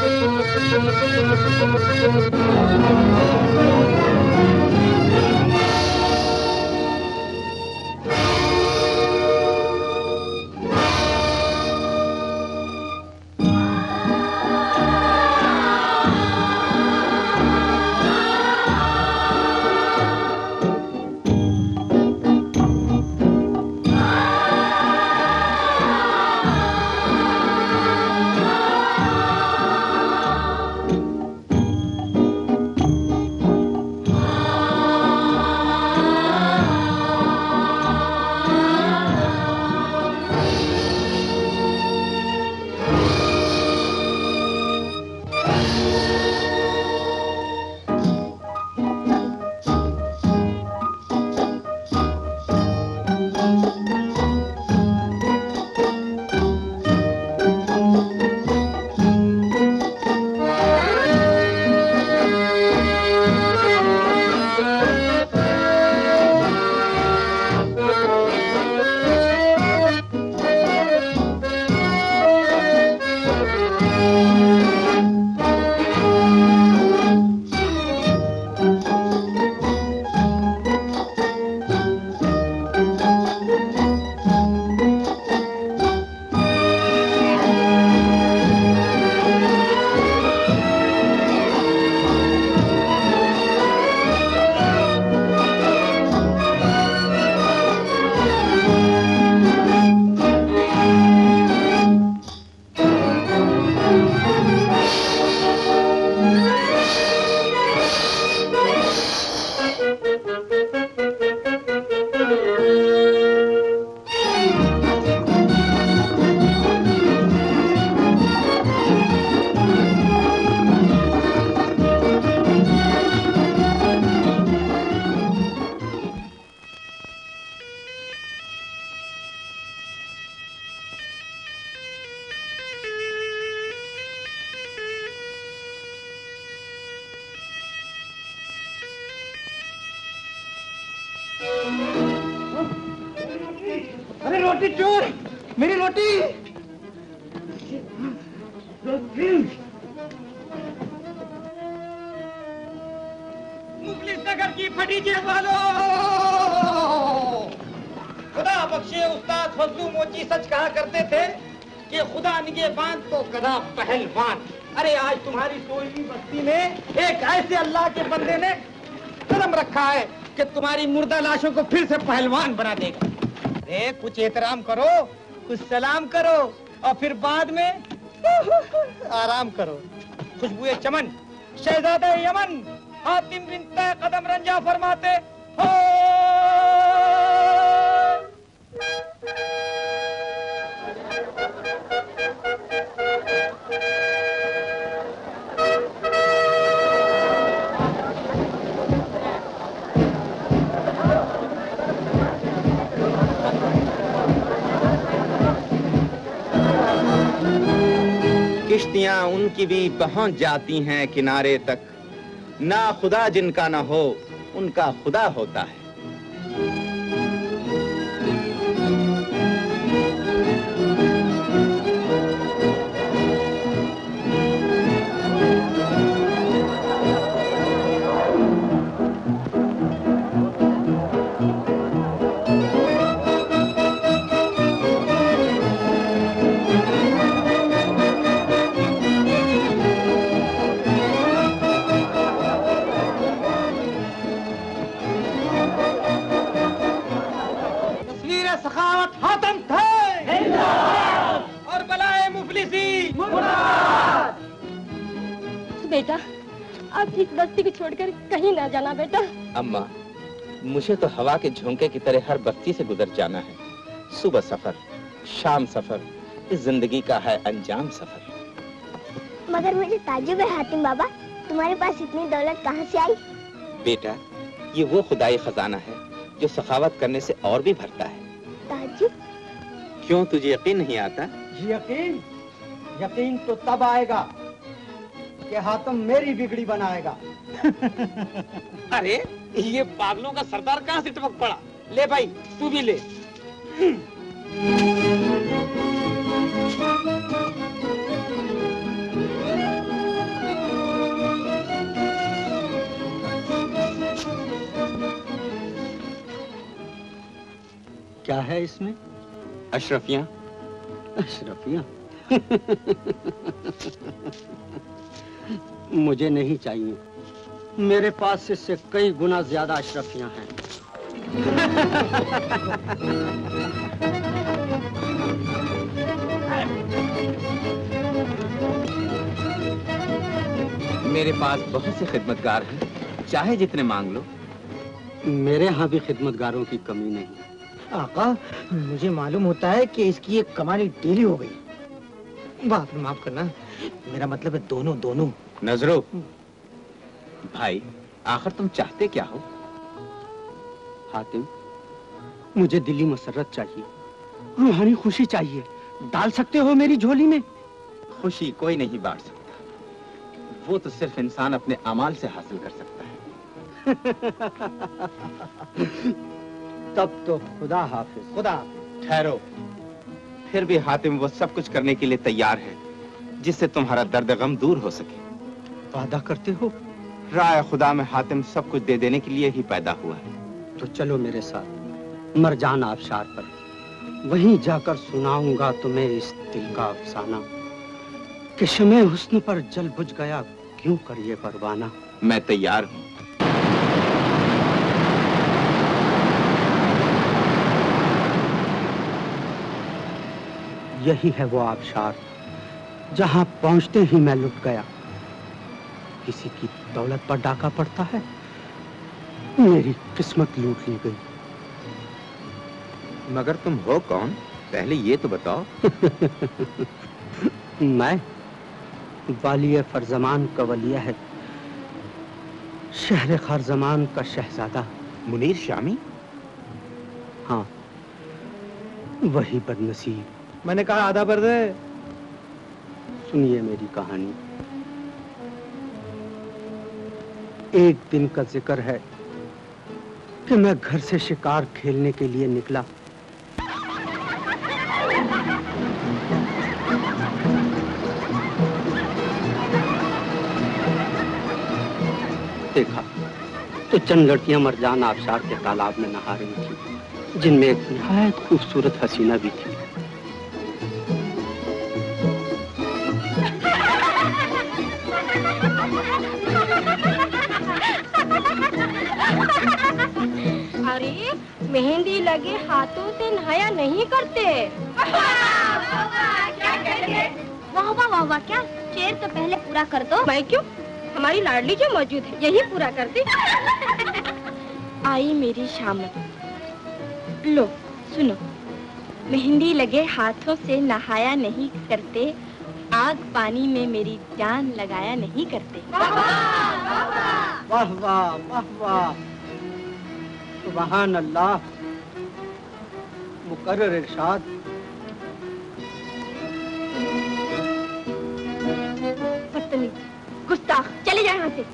Thank you. पहलवान बना देगा। अरे कुछ एहतराम करो, कुछ सलाम करो, और फिर बाद में आराम करो। खुशबू चमन, शहजादा यमन हातिम बिन तय कदम रंजा फरमाते उनकी भी पहुँच जाती हैं किनारे तक। ना खुदा जिनका ना हो, उनका खुदा होता है। अब इस बस्ती को छोड़कर कहीं ना जाना बेटा। अम्मा मुझे तो हवा के झोंके की तरह हर बस्ती से गुजर जाना है। सुबह सफ़र शाम सफ़र इस ज़िंदगी का है अंजाम सफ़र। मगर मुझे ताजुब है हातिम बाबा तुम्हारे पास इतनी दौलत कहाँ से आई? बेटा ये वो खुदाई खजाना है जो सखावत करने से और भी भरता है। ताजुब? क्यों तुझे यकीन नहीं आता? यकीन। यकीन तो तब आएगा कि हाथम मेरी बिगड़ी बनाएगा। अरे ये पागलों का सरदार कहाँ से टपक पड़ा? ले भाई तू भी ले। क्या है इसमें? अशरफिया। अशरफिया? मुझे नहीं चाहिए। मेरे पास इससे कई गुना ज़्यादा अशरफियाँ हैं। मेरे पास बहुत से खिदमतगार हैं। चाहे जितने मांग लो। मेरे यहाँ भी खिदमतगारों की कमी नहीं। आका मुझे मालूम होता है कि इसकी एक कमानी डेली हो गई। बाप रे माफ़ करना मेरा मतलब है दोनों दोनों। नजरो। भाई आखिर तुम चाहते क्या हो? हातिम मुझे दिली मसरत चाहिए। रूहानी खुशी चाहिए। डाल सकते हो मेरी झोली में? खुशी कोई नहीं बांट सकता। वो तो सिर्फ़ इंसान अपने अमाल से हासिल कर सकता है। तब तो खुदा हाफिज। खुदा। ठहरो। फिर भी हातिम वो सब कुछ करने के लिए तैयार है जिससे तुम्हारा दर्द गम दूर हो सके। वादा करते हो? राय खुदा में हातिम सब कुछ दे देने के लिए ही पैदा हुआ है। तो चलो मेरे साथ मरजान आबशार पर। वहीं जाकर सुनाऊँगा तुम्हें इस दिल का अफसाना। कि शमे हुस्न पर जल बुझ गया क्यों कर ये परवाना? मैं तैयार हूँ। यही है वो आबशार जहाँ पहुँचते ही मैं लुट गया। किसी की दौलत पर डाका पड़ता है? मेरी किस्मत लूट ली गई। मगर तुम हो कौन? पहले ये तो बताओ। मैं वालिय फरजमान का वलिया है। शहर खारजमान का शहजादा। मुनीर शामी? हाँ वही बदनसीब। मैंने कहा आधा पर्द सुनिए मेरी कहानी। एक दिन का ज़िक्र है कि मैं घर से शिकार खेलने के लिए निकला। देखा तो चंद लड़कियाँ मरजान आबशार के तालाब में नहा रही थी, जिनमें एक निहायत खूबसूरत हसीना भी थी। अरे मेहंदी लगे हाथों से नहाया नहीं करते। वाह वाह वाह वाह क्या? शेर तो पहले पूरा कर दो। मैं क्यों? हमारी लाडली जो मौजूद है? यही पूरा कर दे आई मेरी शाम लो सुनो। मेहंदी लगे हाथों से नहाया नहीं करते आग पानी में मेरी जान लगाया नहीं करते। वाह वाह वाह वाह। सुबहान अल्लाह मुकर्रर इरशाद। गुस्ताख चले जाए यहाँ से।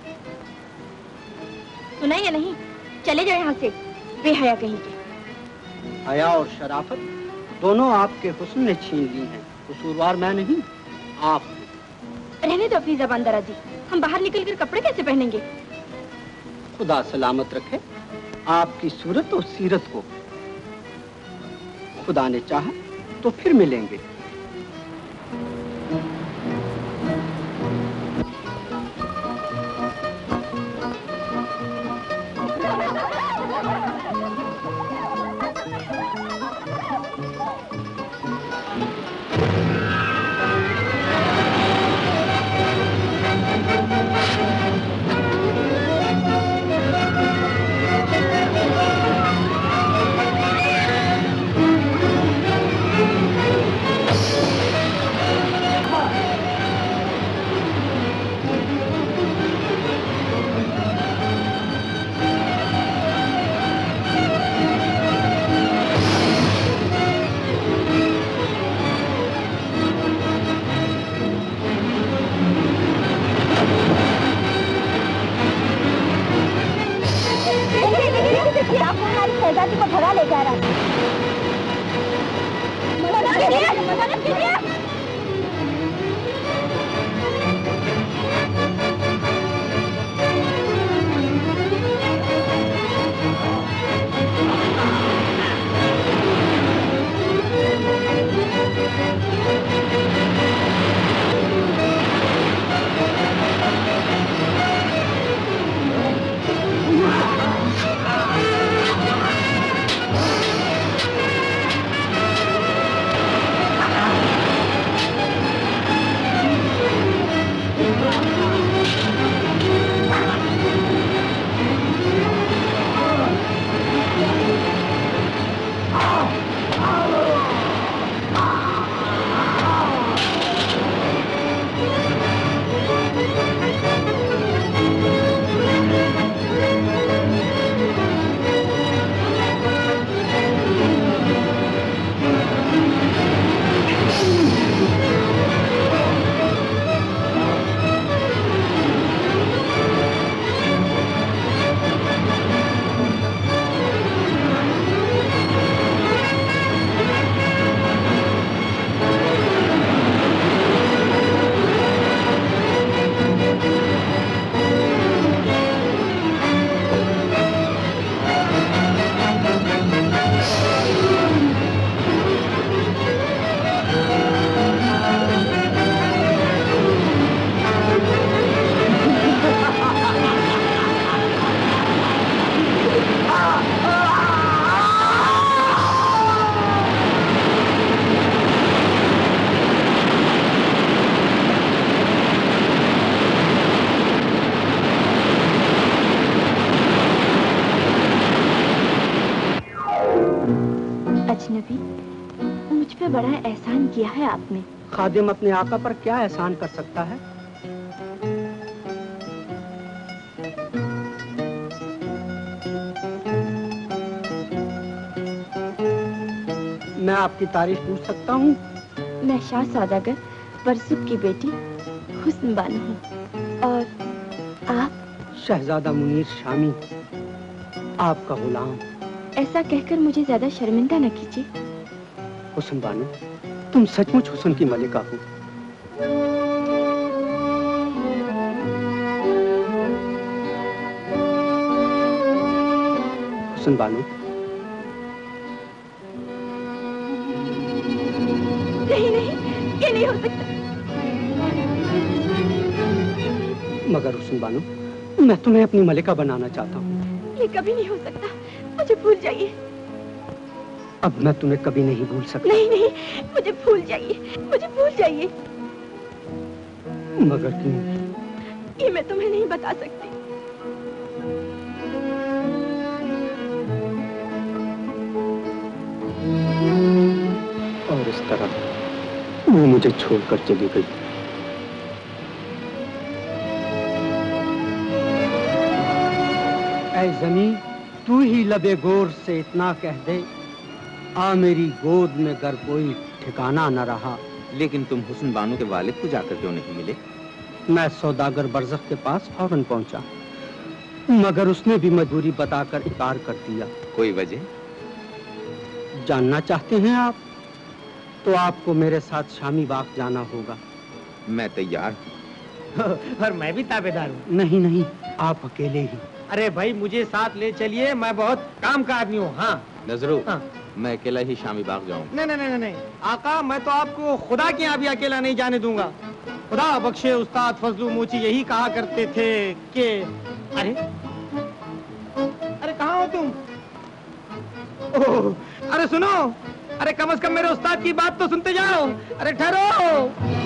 सुना या नहीं? चले जाए यहाँ से बेहया कहीं के। हया और शराफत दोनों आपके हुस्न ने छीन ली हैं। कसूरवार मैं नहीं आप रहने दो अपनी जबान दराजी हम बाहर निकल कर कपड़े कैसे पहनेंगे? खुदा सलामत रखे। आपकी सूरत और सीरत को। खुदा ने चाहा तो फिर मिलेंगे। शहजादी को भगा ले जा रहा है पे बड़ा एहसान किया है आपने। खादिम अपने आका पर क्या एहसान कर सकता है? मैं आपकी तारीफ़ पूछ सकता हूँ? मैं शाह सौदागर बरसुख की बेटी हुस्न बानो हूँ। और आप? शहजादा मुनीर शामी आपका गुलाम। ऐसा कहकर मुझे ज़्यादा शर्मिंदा न कीजिए। हुस्न बानो तुम सचमुच हुसन की मलिका हो। हुस्न बानो। नहीं नहीं ये नहीं हो सकता। मगर हुसन बानो मैं तुम्हें अपनी मलिका बनाना चाहता हूँ। ये कभी नहीं हो सकता। मुझे भूल जाइए। अब मैं तुम्हें कभी नहीं भूल सकता। नहीं नहीं मुझे भूल जाइए मुझे भूल जाइए। मगर क्यों? ये मैं तुम्हें नहीं बता सकती। और इस तरह वो मुझे छोड़कर चली गई। ऐ जमी तू ही लबे गोर से इतना कह दे। आ मेरी गोद में गर कोई ठिकाना न रहा। लेकिन तुम हुसन बानो के वालिद को जाकर क्यों नहीं मिले? मैं सौदागर बरजख के पास फ़ौरन पहुँचा। मगर उसने भी मजबूरी बताकर इकार कर दिया। कोई वजह? जानना चाहते हैं आप? तो आपको मेरे साथ शामी बाग जाना होगा। मैं तैयार हूँ। और मैं भी ताबेदार हूँ। नहीं नहीं आप अकेले ही। अरे भाई मुझे साथ ले चलिए मैं बहुत काम का आदमी हूँ। हाँ। नजरो हाँ। मैं अकेला ही शामी बाग जाऊँ। नहीं नहीं नहीं नहीं आका मैं तो आपको खुदा के यहाँ भी अकेला नहीं जाने दूँगा। खुदा बख्शे उस्ताद फजलू मोची यही कहा करते थे कि अरे अरे कहाँ हो तुम? ओह, अरे सुनो। अरे कम से कम मेरे उस्ताद की बात तो सुनते जाओ। अरे ठहरो।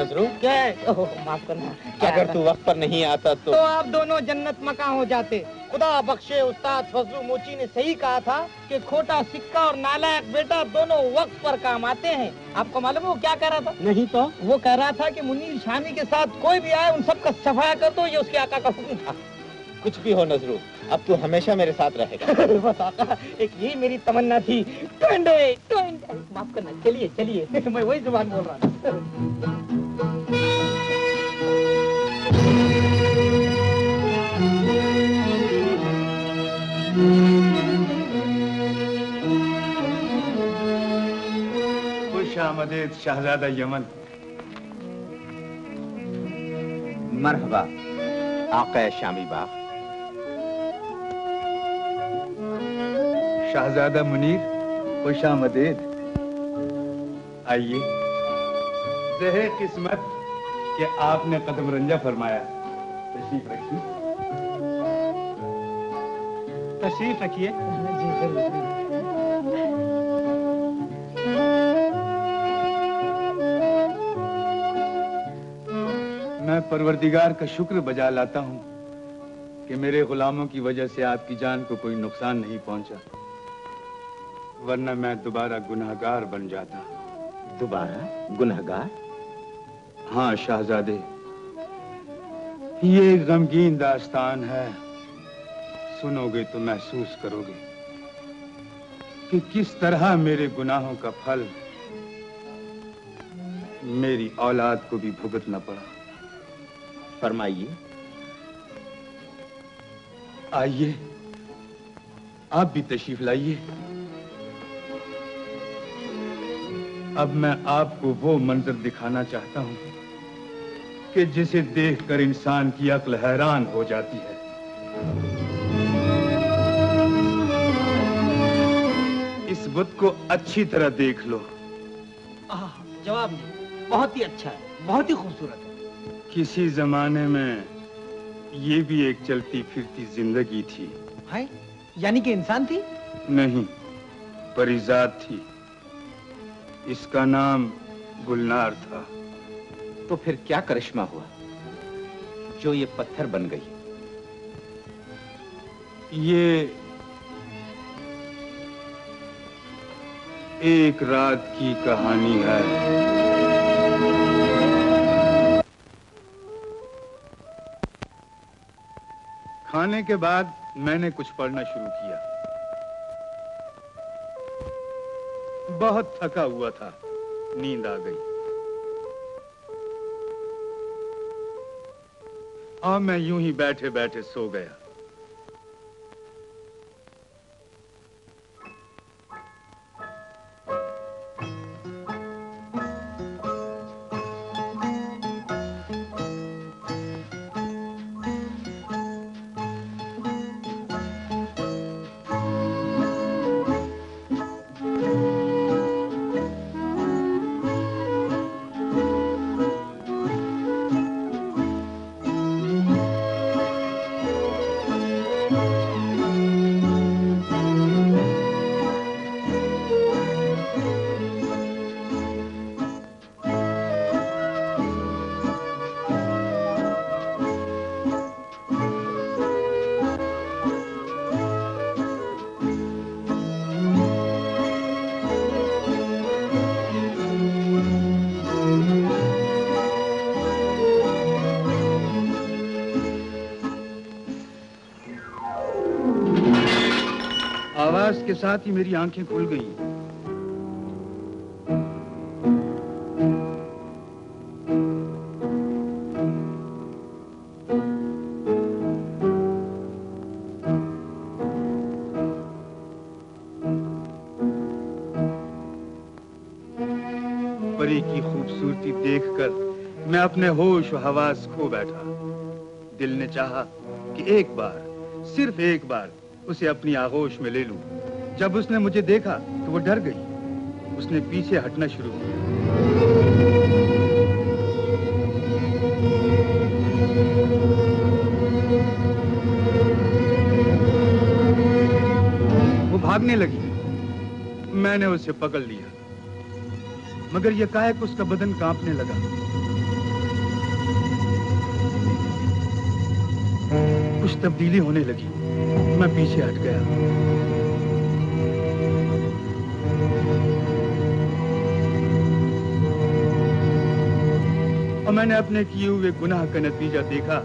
नजरो। क्या है? ओह, माफ़ करना। क्या अगर तू वक्त पर नहीं आता तो तो आप दोनों जन्नत मकान हो जाते। खुदा बख्शे उस्ताद फजलू मोची ने सही कहा था कि खोटा सिक्का और नालायक बेटा दोनों वक्त पर काम आते हैं। आपको मालूम है वो क्या कह रहा था? नहीं तो? वो कह रहा था कि मुनीर शामी के साथ कोई भी आए उन सबका सफाया कर दो ये उसके आका का हुक्म था। कुछ भी हो नजरू अब तू हमेशा मेरे साथ रहेगा। बस आका एक यही मेरी तमन्ना थी। माफ़ करना चलिए चलिए। मैं वही ज़ुबान बोल रहा था। आमदेद शहजादा यमन। मरहबा आका शामी बाग। शहजादा मुनीर खुश आमदेद आइए। जहे किस्मत कि आपने कदम रंजा फरमाया। तशरीफ़ रखिए। तशरीफ़ रखिए। मैं परवरदिगार का शुक्र बजा लाता हूँ कि मेरे गुलामों की वजह से आपकी जान को कोई नुकसान नहीं पहुँचा। वरना मैं दोबारा गुनाहगार बन जाता। दोबारा? गुनहगार? हाँ शाहजादे। ये एक गमगीन दास्तान है। सुनोगे तो महसूस करोगे कि किस तरह मेरे गुनाहों का फल मेरी औलाद को भी भुगतना पड़ा। फरमाइए। आइए। आप भी तशरीफ़ लाइए। अब मैं आपको वो मंजर दिखाना चाहता हूँ कि जिसे देखकर इंसान की अक्ल हैरान हो जाती है। इस बुत को अच्छी तरह देख लो। जवाब नहीं। बहुत ही अच्छा है बहुत ही खूबसूरत है। किसी जमाने में ये भी एक चलती फिरती ज़िंदगी थी। है यानी कि इंसान थी? नहीं परिजात थी। इसका नाम गुलनार था। तो फिर क्या करिश्मा हुआ? जो ये पत्थर बन गई। ये एक रात की कहानी है। खाने के बाद मैंने कुछ पढ़ना शुरू किया। बहुत थका हुआ था। नींद आ गई। और मैं यूँ ही बैठे बैठे सो गया। साथ ही मेरी आँखें खुल गईं। परी की खूबसूरती देखकर मैं अपने होश हवास खो बैठा दिल ने चाहा कि एक बार, सिर्फ़ एक बार, उसे अपनी आगोश में ले लूँ। जब उसने मुझे देखा तो वो डर गई। उसने पीछे हटना शुरू किया। वो भागने लगी। मैंने उसे पकड़ लिया। मगर यह कायक उसका बदन कांपने लगा। कुछ तब्दीली होने लगी। मैं पीछे हट गया। और मैंने अपने किए हुए गुनाह का नतीजा देखा।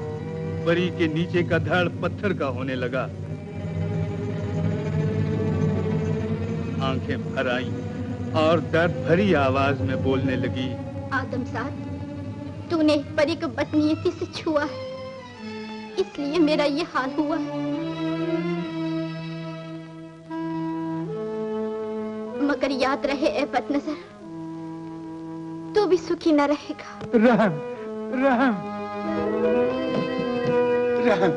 परी के नीचे का धड़ पत्थर का होने लगा। आँखें भर आई और दर्द भरी आवाज़ में बोलने लगी। आदम साहब, तूने परी को बदनीयती से छुआ है। इसलिए मेरा ये हाल हुआ है। मगर याद रहे, ए बदनजर। तू भी सुखी न रहेगा। रहम रहम। रहम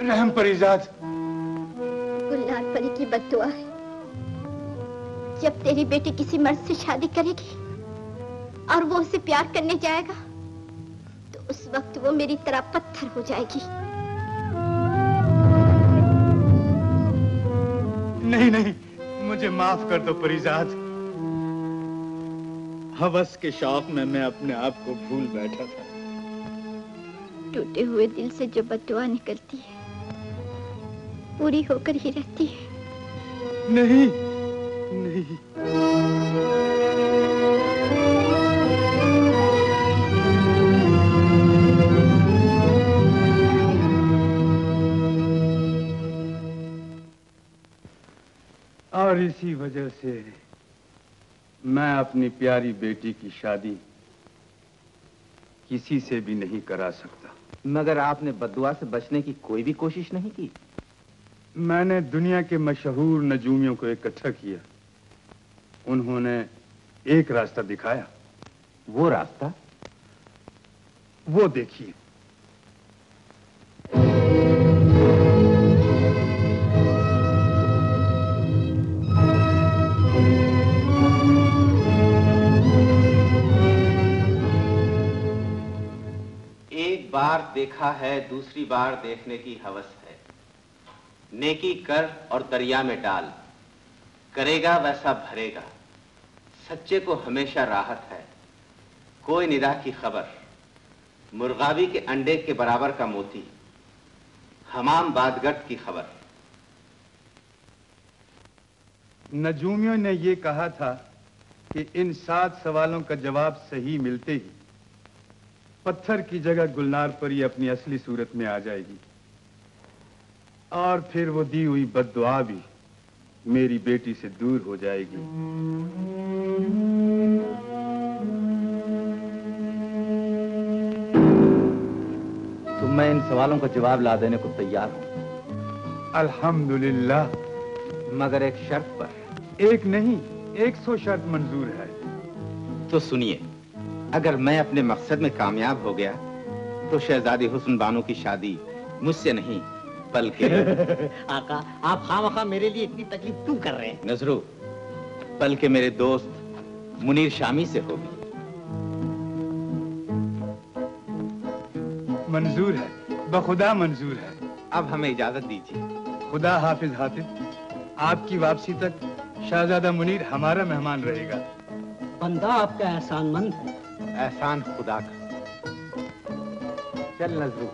रहम परिजात गुलनार परी की बददुआ है। जब तेरी बेटी किसी मर्द से शादी करेगी और वो उसे प्यार करने जाएगा तो उस वक्त वो मेरी तरह पत्थर हो जाएगी। नहीं नहीं मुझे माफ़ कर दो परिजात हवस के शौक में मैं अपने आप को भूल बैठा था। टूटे हुए दिल से जो बदुआ निकलती है पूरी होकर ही रहती है। नहीं नहीं। और इसी वजह से मैं अपनी प्यारी बेटी की शादी किसी से भी नहीं करा सकता। मगर आपने बदुआ से बचने की कोई भी कोशिश नहीं की। मैंने दुनिया के मशहूर नजूमियों को इकट्ठा किया। उन्होंने एक रास्ता दिखाया। वो रास्ता? वो देखिए। बार देखा है, दूसरी बार देखने की हवस है। नेकी कर और दरिया में डाल। करेगा वैसा भरेगा। सच्चे को हमेशा राहत है। कोई निदा की खबर। मुर्गावी के अंडे के बराबर का मोती। हमाम बादगट की खबर। नजूमियों ने ये कहा था कि इन सात सवालों का जवाब सही मिलते ही। पत्थर की जगह गुलनार पर ही अपनी असली सूरत में आ जाएगी। और फिर वो दी हुई बददुआ भी मेरी बेटी से दूर हो जाएगी। तो मैं इन सवालों का जवाब ला देने को तैयार हूँ। अल्हम्दुलिल्लाह। मगर एक शर्त पर। एक नहीं एक सौ शर्त मंजूर है। तो सुनिए अगर मैं अपने मकसद में कामयाब हो गया तो शहजादी हुसन बानो की शादी मुझसे नहीं बल्कि आका आप खामखा मेरे लिए इतनी तकलीफ़ क्यों कर रहे हैं? नजरू बल्कि मेरे दोस्त मुनीर शामी से होगी। मंजूर है बखुदा मंजूर है। अब हमें इजाज़त दीजिए। खुदा हाफिज हाफिज आपकी वापसी तक शहजादा मुनीर हमारा मेहमान रहेगा। बंदा आपका एहसानमंद है। एहसान खुदा का। चल नजरू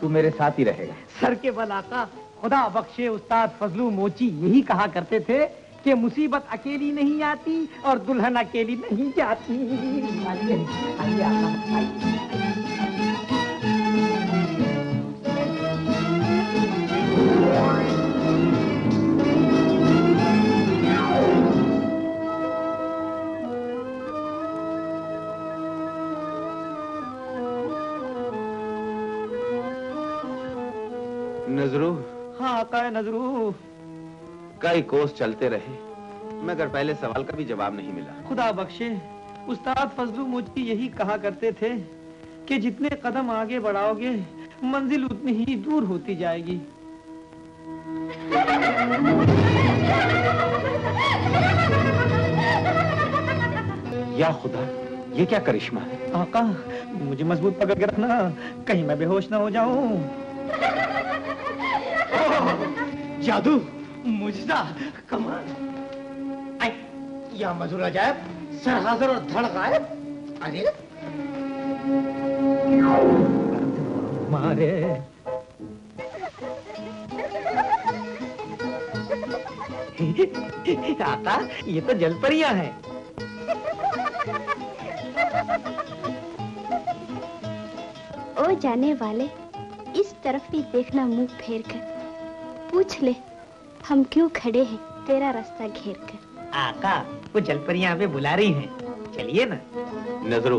तू मेरे साथ ही रहेगा। सर के बल आका खुदा बख्शे उस्ताद फजलू मोची यही कहा करते थे कि मुसीबत अकेली नहीं आती और दुल्हन अकेली नहीं जाती। आगे, आगे आगे आगे नजरू हाँ नजरू? कई कोस चलते रहे मगर पहले सवाल का भी जवाब नहीं मिला। खुदा बख्शे उस्ताद फजलू मुझकी यही कहा करते थे कि जितने कदम आगे बढ़ाओगे मंजिल उतनी ही दूर होती जाएगी। या खुदा ये क्या करिश्मा है? आका मुझे मज़बूत पकड़ के रखना कहीं मैं बेहोश ना हो जाऊँ। जादू, मुजदा, कमाल। या मजूर अजायब सर हाजिर और धड़ गायब अरे मारे। आका, ये तो जलपरियाँ है। ओ जाने वाले, इस तरफ़ भी देखना मुँह फेर कर। पूछ ले। हम क्यों खड़े हैं? तेरा रास्ता घेर कर। आका वो जलपरियाँ हमें बुला रही हैं। चलिए ना। नजरू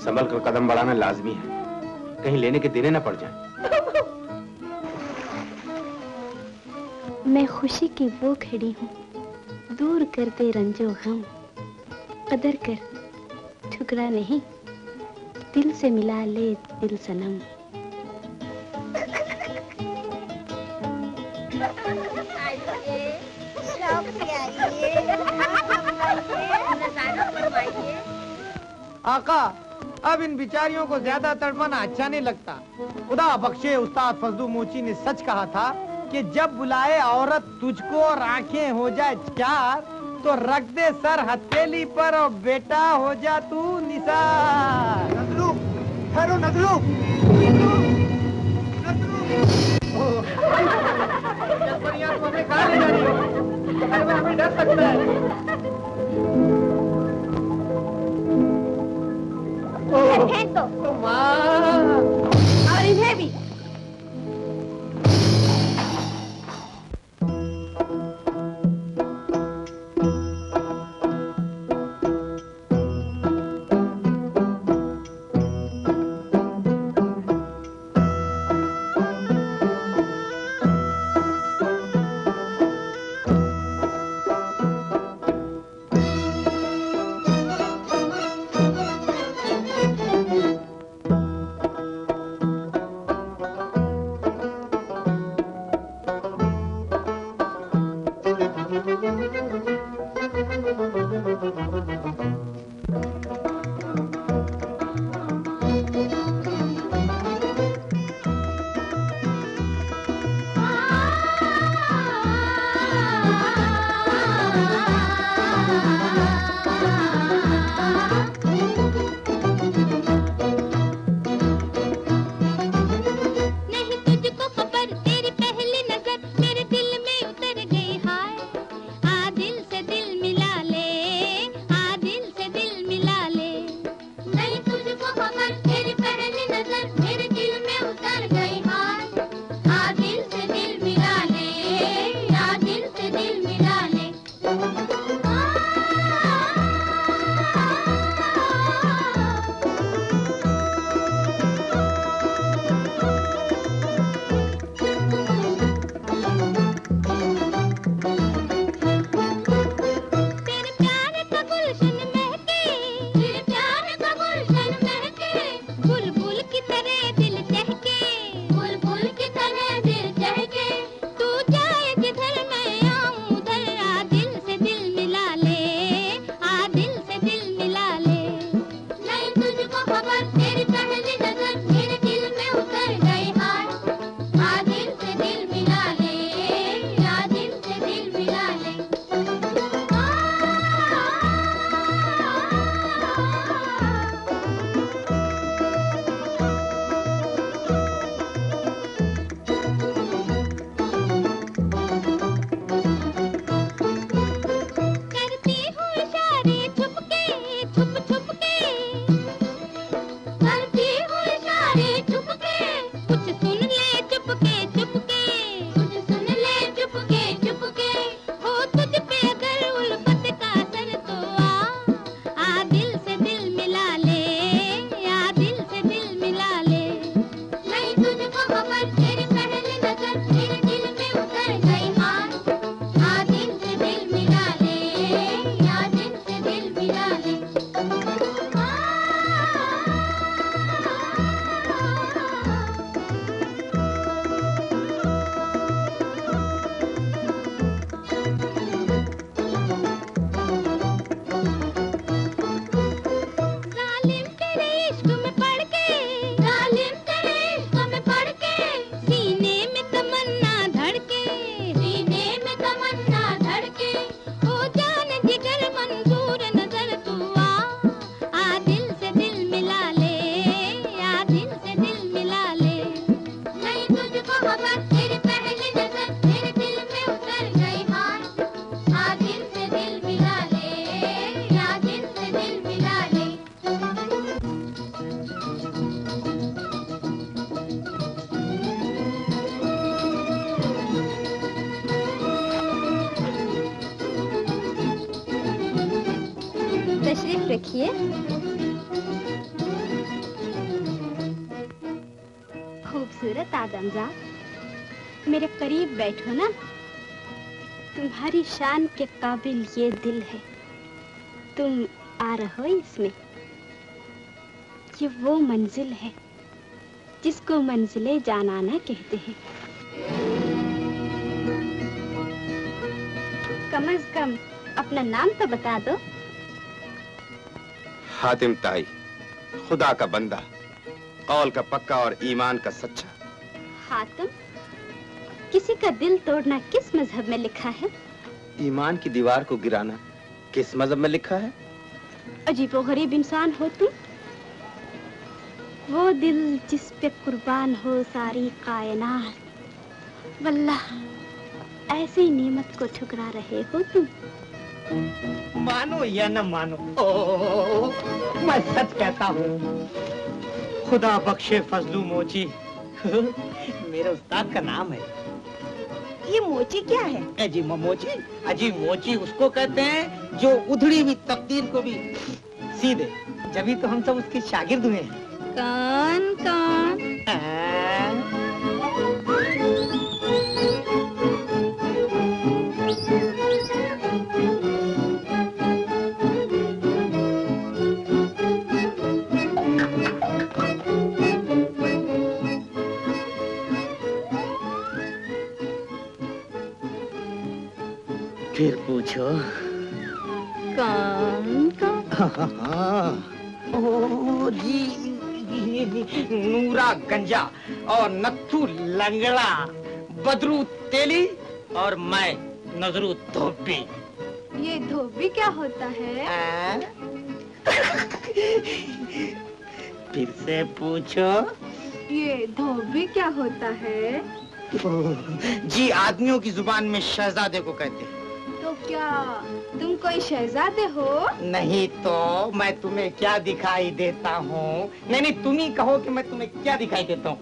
संभल कर कदम बढ़ाना लाजमी है। कहीं लेने के देने ना पड़ जाए। मैं खुशी की वो खड़ी हूँ। दूर कर दे रंजो गम। कदर कर ठुकरा नहीं। दिल से मिला ले दिल सनम। आका, अब इन बिचारियों को ज़्यादा तड़पाना अच्छा नहीं लगता। खुदा बख्शे उस्ताद फजलू मोची ने सच कहा था कि जब बुलाए औरत तुझको और आँखें हो जाए चार तो रख दे सर हथेली पर और बेटा हो जा तू निसार। नजरू नजरू हमें कहा ले जा रही हो। अरे वो हमें डर सकता है। तो। दो बैठो ना? तुम्हारी शान के काबिल ये दिल है। तुम आ रहो इसमें। ये वो मंजिल है जिसको मंजिले जानाना कहते हैं। कम अज कम अपना नाम तो बता दो। हातिम ताई खुदा का बंदा कौल का पक्का और ईमान का सच्चा। हातिम? किसी का दिल तोड़ना किस मज़हब में लिखा है? ईमान की दीवार को गिराना किस मज़हब में लिखा है? अजीबो गरीब इंसान हो तुम। वो दिल जिस पे कुर्बान हो सारी कायनात। वल्लाह ऐसी नेमत को ठुकरा रहे हो तुम। मानो या न मानो ओ, मैं सच कहता हूँ खुदा बख्शे फजलू मोची। मेरे उस्ताद का नाम है। ये मोची क्या है? अजी मोची? अजी मोची उसको कहते हैं जो उधड़ी हुई तकदीर को भी सीधे। जभी तो हम सब उसके शागिर्द हुए हैं। कौन कौन। फिर पूछो। कौन ओ जी नूरा गंजा और नत्थू लंगड़ा बदरू तेली और मैं नजरू धोबी। ये धोबी क्या होता है? फिर से पूछो। ये धोबी क्या होता है? जी आदमियों की ज़ुबान में शहजादे को कहते हैं। तो क्या? तुम कोई शहजादे हो? नहीं तो मैं तुम्हें क्या दिखाई देता हूँ? नहीं नहीं तुम ही कहो कि मैं तुम्हें क्या दिखाई देता हूँ।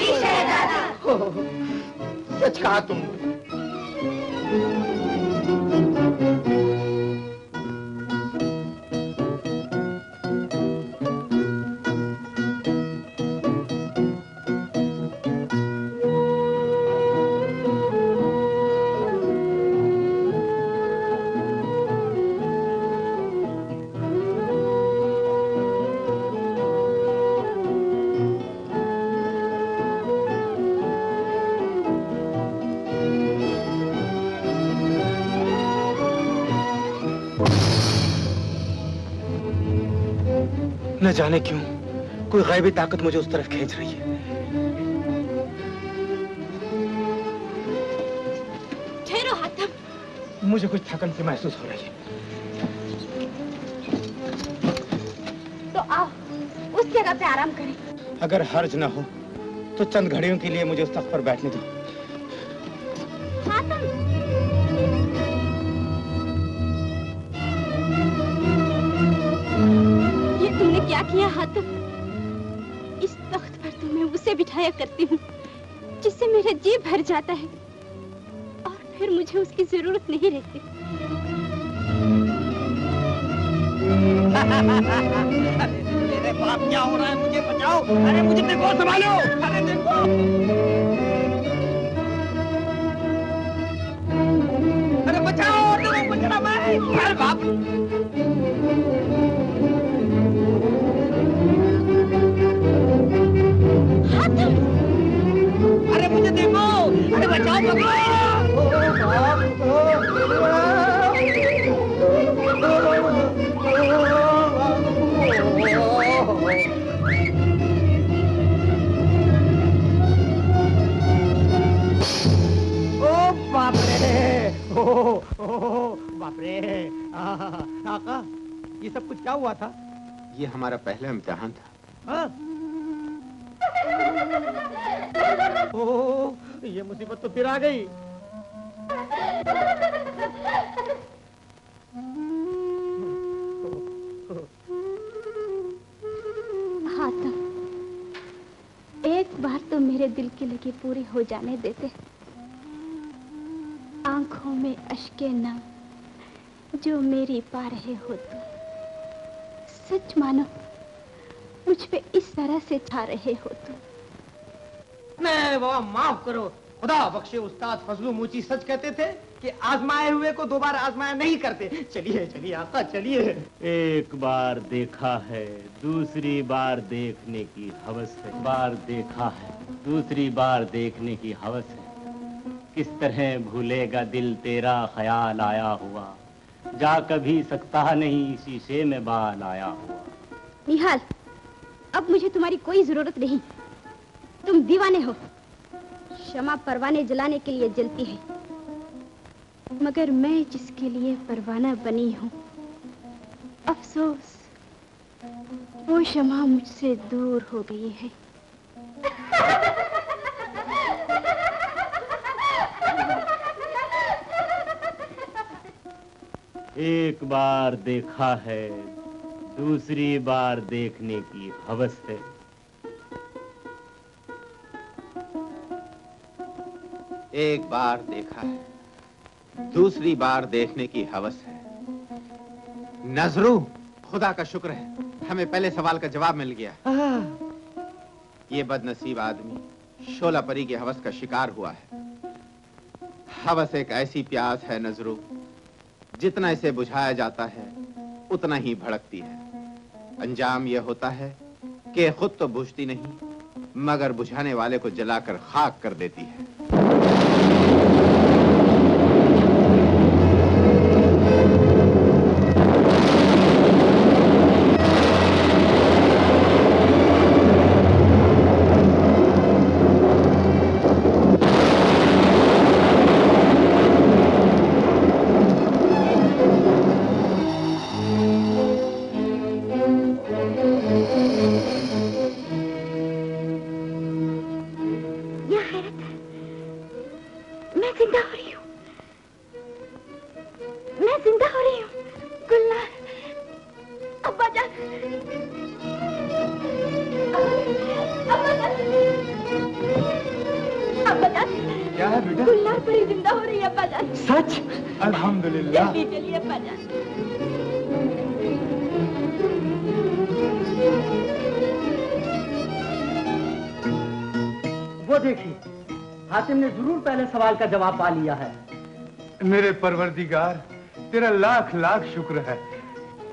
शहजादा। सच कहा तुम जाने क्यों? कोई गैबी ताकत मुझे उस तरफ़ खींच रही है। ठहरो हाथम मुझे कुछ थकन सी महसूस हो रही है। तो आओ उस जगह पे आराम करें। अगर हर्ज न हो तो चंद घड़ियों के लिए मुझे उस तख्त पर बैठने दो। बिठाया करती हूँ, जिससे मेरा जी भर जाता है। और फिर मुझे उसकी ज़रूरत नहीं रहती। मेरे बाप क्या हो रहा है? मुझे बचाओ। अरे, मुझे देखो संभालो। अरे देखो अरे, बचाओ। अरे, बाप। मुझे देखो अरे बचाओ आका ये सब कुछ क्या हुआ था? ये हमारा पहला इम्तिहान था। हाँ? ओ ये मुसीबत तो फिर आ गई। हाथम एक बार तो मेरे दिल की लगी पूरी हो जाने देते। आँखों में अशके न जो मेरी पा रहे हो तुम सच मानो मुझ पे इस तरह से छा रहे हो तुम। नहीं बाबा माफ़ करो खुदा बख्शे उस्ताद फजलू मोची सच कहते थे कि आजमाए हुए को दोबारा आजमाया नहीं करते। चलिए चलिए आका चलिए। एक बार देखा है दूसरी बार देखने की हवस है। बार देखा है दूसरी बार देखने की हवस है। किस तरह भूलेगा दिल तेरा ख्याल आया हुआ। जा कभी सकता नहीं शीशे में बाल आया हुआ। निहाल अब मुझे तुम्हारी कोई ज़रूरत नहीं। तुम दीवाने हो। क्षमा परवाने जलाने के लिए जलती है। मगर मैं जिसके लिए परवाना बनी हूँ, अफसोस, वो क्षमा मुझसे दूर हो गई है। एक बार देखा है दूसरी बार देखने की हवस है। एक बार देखा है दूसरी बार देखने की हवस है। नजरू खुदा का शुक्र है हमें पहले सवाल का जवाब मिल गया। ये बदनसीब आदमी शोला परी की हवस का शिकार हुआ है। हवस एक ऐसी प्यास है नजरू जितना इसे बुझाया जाता है उतना ही भड़कती है। अंजाम यह होता है कि खुद तो बुझती नहीं, मगर बुझाने वाले को जलाकर खाक कर देती है। सवाल का जवाब पा लिया है। मेरे परवरदिगार तेरा लाख लाख शुक्र है।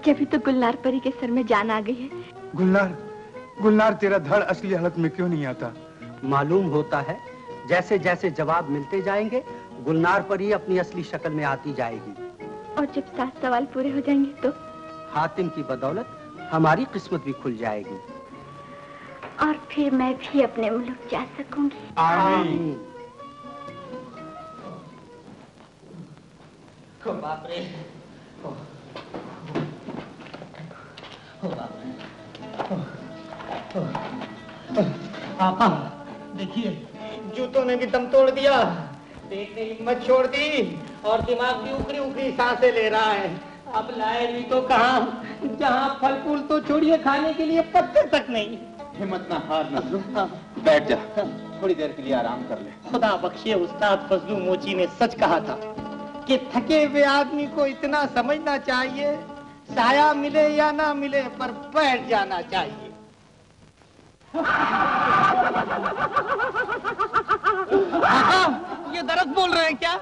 कि अभी तो गुलनार परी के सर में जान आ गई है। गुलनार गुलनार तेरा धड़ असली हालत में क्यों नहीं आता? मालूम होता है जैसे जैसे जवाब मिलते जाएँगे गुलनार परी अपनी असली शक्ल में आती जाएगी। और जब सात सवाल पूरे हो जाएँगे तो? हातिम की बदौलत हमारी किस्मत भी खुल जाएगी। और फिर मैं भी अपने मुल्क जा सकूँगी। आमीन। बाप रे बाप रे आका देखिए जूतों ने भी दम तोड़ दिया। पेट ने हिम्मत छोड़ दी और दिमाग भी उखड़ी उखड़ी साँसें ले रहा है। अब लाए भी तो कहा? जहाँ फल फूल तो छोड़िए खाने के लिए पत्ते तक नहीं। हिम्मत ना हार नजरू बैठ जा। थोड़ी देर के लिए आराम कर ले। खुदा बख्शे उस्ताद फजलू मोची ने सच कहा था। कि थके हुए आदमी को इतना समझना चाहिए साया मिले या ना मिले पर बैठ जाना चाहिए। ये दरख्त बोल रहे हैं क्या?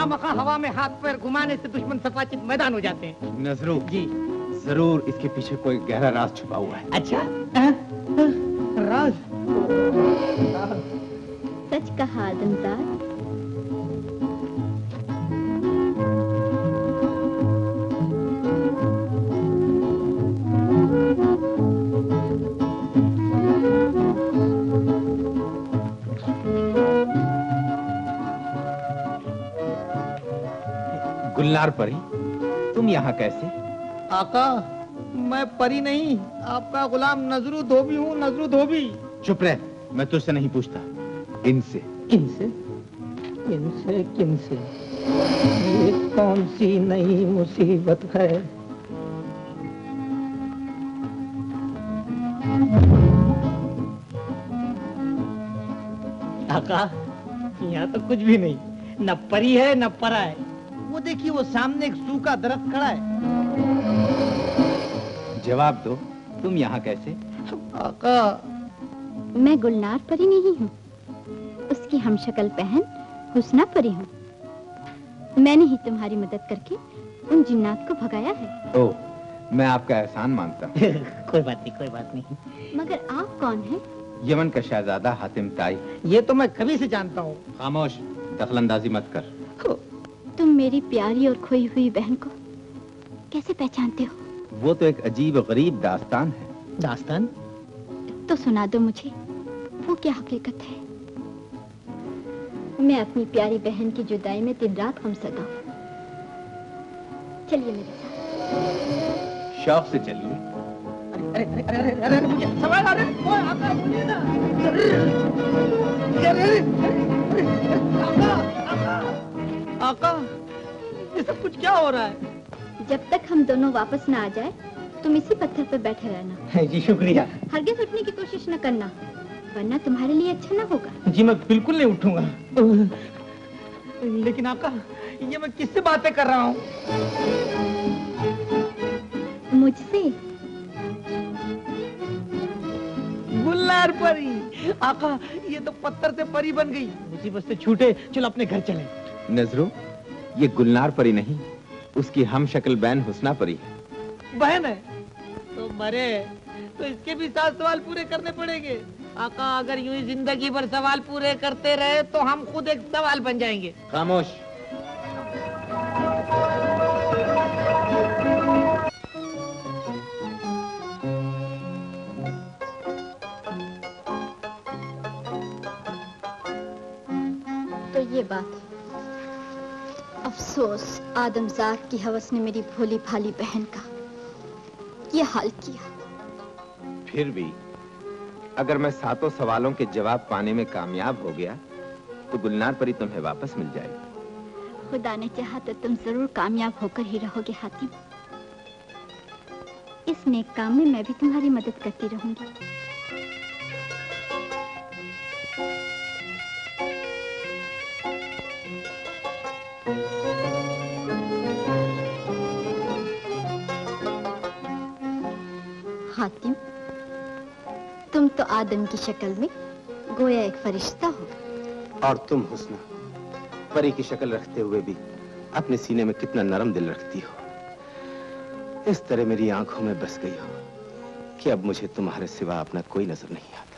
खामखा हवा में हाथ पैर घुमाने से दुश्मन सफाचित मैदान हो जाते हैं। नजरू जी। ज़रूर इसके पीछे कोई गहरा राज छुपा हुआ है। अच्छा? गुलनार परी तुम यहाँ कैसे? आका मैं परी नहीं आपका गुलाम नजरू धोबी हूँ नजरू धोबी। चुप रह मैं तुझसे नहीं पूछता। इनसे। किनसे किनसे किनसे? ये कौन सी नई मुसीबत है? आका यहाँ तो कुछ भी नहीं। न परी है न परा है। वो देखिए वो सामने एक सूखा दरख्त खड़ा है। जवाब दो तुम यहाँ कैसे? आका मैं गुलनार परी नहीं हूँ। उसकी हमशक्ल बहन हुस्ना परी हूँ। मैंने ही तुम्हारी मदद करके उन जिन्नात को भगाया है। ओ मैं आपका एहसान मानता हूँ। कोई बात नहीं कोई बात नहीं। मगर आप कौन हैं? यमन का शहजादा हातिम ताई। ये तो मैं कभी से जानता हूँ। खामोश दखलंदाजी मत कर। तुम मेरी प्यारी और खोई हुई बहन को कैसे पहचानते हो वो तो एक अजीब गरीब दास्तान है दास्तान तो सुना दो मुझे वो क्या हकीकत है मैं अपनी प्यारी बहन की जुदाई में दिन रात हम सदा चलिए मेरे साथ शौक से चलिए अरे अरे अरे अरे अरे अरे मुझे सवाल आ रहे हैं। ओए, आका, सुनिए ना। अरे, अरे, अरे, अरे, आका, आका, आका, ये सब कुछ क्या हो रहा है? जब तक हम दोनों वापस ना आ जाए तुम इसी पत्थर पर बैठे रहना। जी शुक्रिया। हरगिज उठने की कोशिश न करना वरना तुम्हारे लिए अच्छा ना होगा। जी मैं बिल्कुल नहीं उठूँगा। लेकिन आका ये मैं किससे बातें कर रहा हूँ? मुझसे? गुल्लार परी। आका ये तो पत्थर से परी बन गई। मुसीबत से छूटे चलो अपने घर चले। नजरो ये गुलनार परी नहीं उसकी हम शक्ल बहन हुसना परी है। बहन है? तो मरे तो इसके भी सात सवाल पूरे करने पड़ेंगे। आका अगर यूँ ही ज़िंदगी भर सवाल पूरे करते रहे तो हम खुद एक सवाल बन जाएँगे। खामोश। तो ये बात। है अफसोस आदमजात की हवस ने मेरी भोली भाली बहन का ये हाल किया। फिर भी अगर मैं सातों सवालों के जवाब पाने में कामयाब हो गया तो गुलनार परी तुम्हें वापस मिल जाएगी। खुदा ने चाहा तो तुम ज़रूर कामयाब होकर ही रहोगे हातिम इस नेक काम में मैं भी तुम्हारी मदद करती रहूँगी। आदम की शक्ल में गोया एक फरिश्ता हो। और तुम हुस्ना, परी की शक्ल रखते हुए भी अपने सीने में कितना नरम दिल रखती हो। इस तरह मेरी आँखों में बस गई हो कि अब मुझे तुम्हारे सिवा अपना कोई नज़र नहीं आता।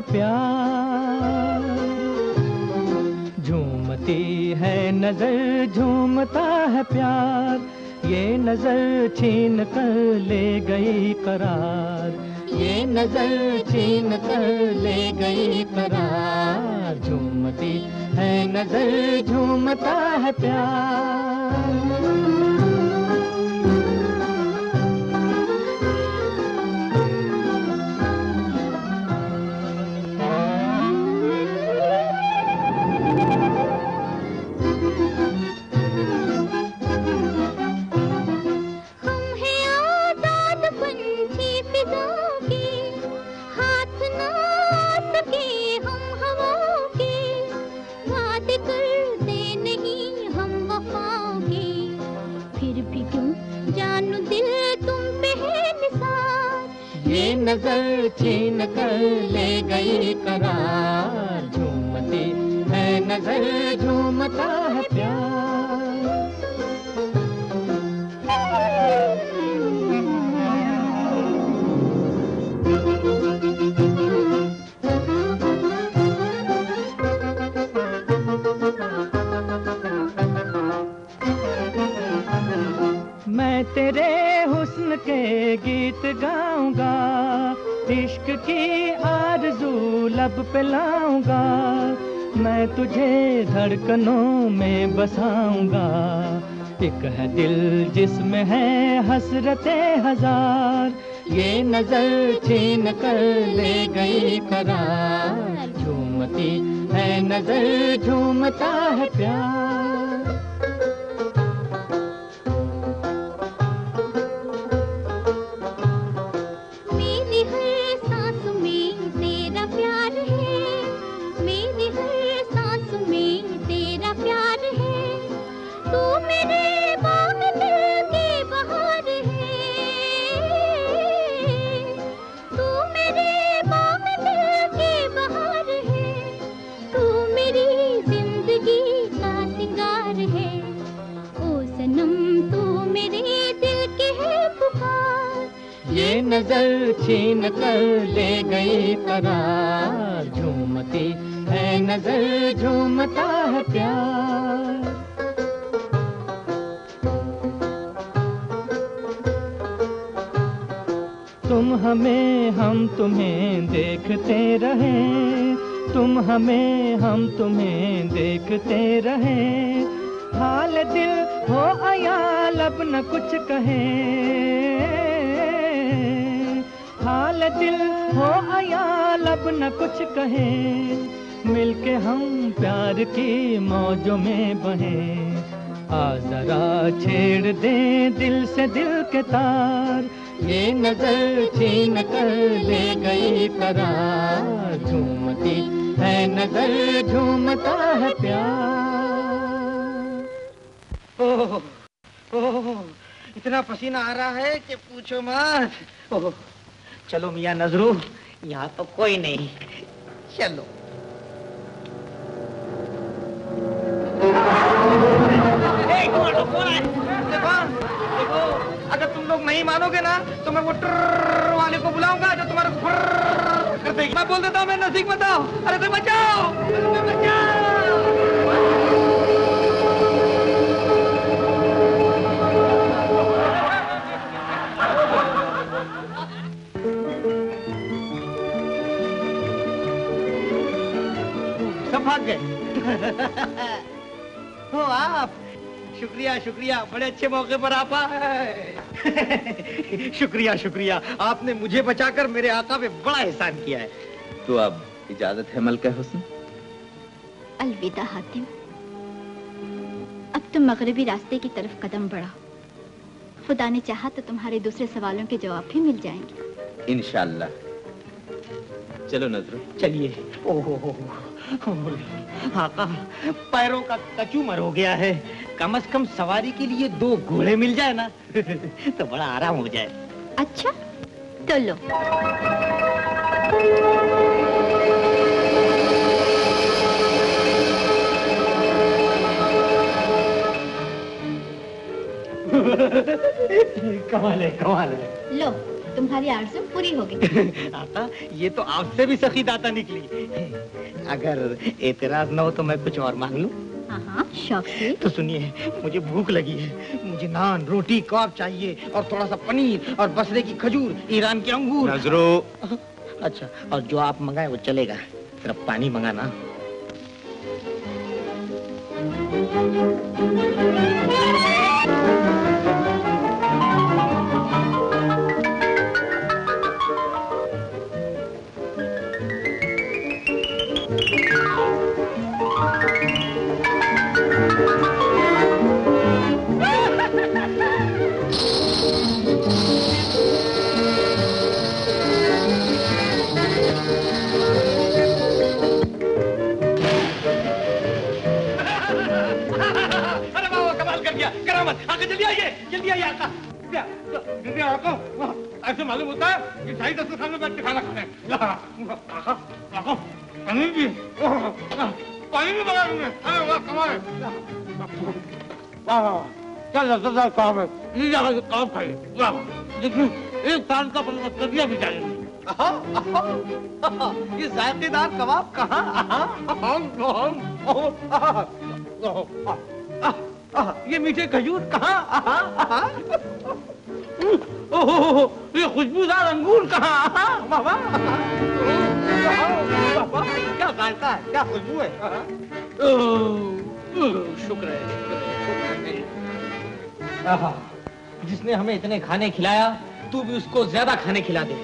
है प्यार। झूमती है नज़र, झूमता है प्यार। ये नज़र छीन कर ले गई करार। ये नज़र छीन कर ले गई करार। झूमती है नज़र, झूमता है प्यार। छीन कर ले गई करार। झूमती है नज़र तुझे धड़कनों में बसाऊँगा। एक है दिल जिसमें है हसरते हज़ार। ये नज़र छीन कर ले गई करार। झूमती है नज़र, झूमता है प्यार। तार ये नज़र छीन कर ले गई करार झूमती है नज़र, झूमता है प्यार। इतना पसीना आ रहा है कि पूछो मत। चलो मियाँ नजरू, यहाँ तो कोई नहीं। चलो? देखो देखो तुम लोग नहीं मानोगे ना तो मैं वो ट्रर वाले को बुलाऊँगा जो तुम्हारे कर देगी। मैं बोल देता हूँ मैं नज़दीक बताओ अरे तुम बचाओ। तुम बचाओ। सब भाग गए। हो आप शुक्रिया शुक्रिया। बड़े अच्छे मौके पर आप आए। शुक्रिया शुक्रिया। आपने मुझे बचाकर मेरे आका पे बड़ा एहसान किया है। तो अब इजाज़त है मलका हुस्न? अलविदा हातिम। अब तुम मगरबी रास्ते की तरफ़ कदम बढ़ाओ। खुदा ने चाहा तो तुम्हारे दूसरे सवालों के जवाब भी मिल जाएँगे। इंशाल्लाह। चलो नजरो। चलिए। ओहो हो। आका पैरों का कचूमर हो गया है। कम से कम सवारी के लिए दो घोड़े मिल जाए ना तो बड़ा आराम हो जाए। अच्छा तो लो। कमाल है कमाल है। लो। तुम्हारी आरज़ू पूरी हो गई। आका ये तो आपसे भी सखी दाता निकली। अगर एतराज़ न हो तो मैं कुछ और मांग लूँ? हाँ हाँ शौक से। तो सुनिए मुझे भूख लगी है। मुझे नान रोटी कबाब चाहिए और थोड़ा सा पनीर और बसरे की खजूर ईरान के अंगूर। नजरो। अच्छा और जो आप मंगाए वो चलेगा। सिर्फ़ पानी मंगाना। अरे दिया आगे जल्दी आइए जल्दी आइए आका जल्दी आका ऐसे मालूम होता है कि शाही दस्तरखान सामने बैठ के खाना खाने आका आका पानी भी पानी भी मंगा तुमने अरे वाह कमाल वाह क्या लज्जतदार काम है ये जगह से काम खाइए वाह। देखिए एक साल का बंदोबस्त कर दिया बेचारे ने ये जायकेदार कबाब कहाँ ये मीठे खजूर कहाँ? ओहो ये खुशबूदार अंगूर कहाँ? बाबा क्या जायका है क्या खुशबू है शुक्र है जिसने हमें इतने खाने खिलाया तू भी उसको ज़्यादा खाने खिला दे।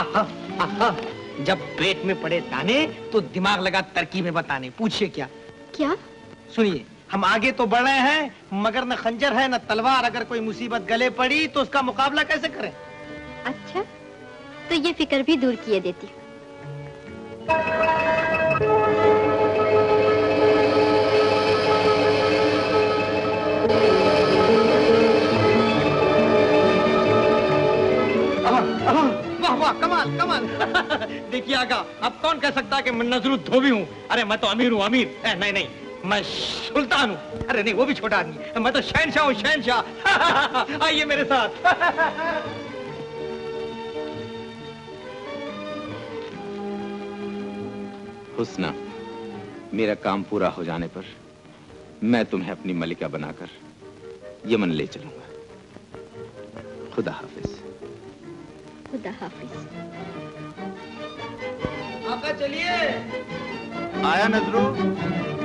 आहा, आहा, जब पेट में पड़े दाने तो दिमाग लगा तरकीबें बताने पूछिए क्या? क्या? सुनिए। हम आगे तो बढ़ रहे हैं मगर न खंजर है न तलवार। अगर कोई मुसीबत गले पड़ी तो उसका मुकाबला कैसे करें? अच्छा तो ये फ़िक्र भी दूर किए देती वाह वाह कमाल कमाल। देखिए आगा अब कौन कह सकता है कि मैं नजरू धोबी हूँ? अरे मैं तो अमीर हूँ अमीर। ए, नहीं नहीं मैं सुल्तान हूँ। अरे नहीं वो भी छोटा आदमी मैं तो शहनशाह हूँ शहनशाह। आइए मेरे साथ। हुस्ना मेरा काम पूरा हो जाने पर मैं तुम्हें अपनी मलिका बनाकर यमन ले चलूँगा। खुदा हाफिज। खुदा हाफिज। आका चलिए। आया नजरो?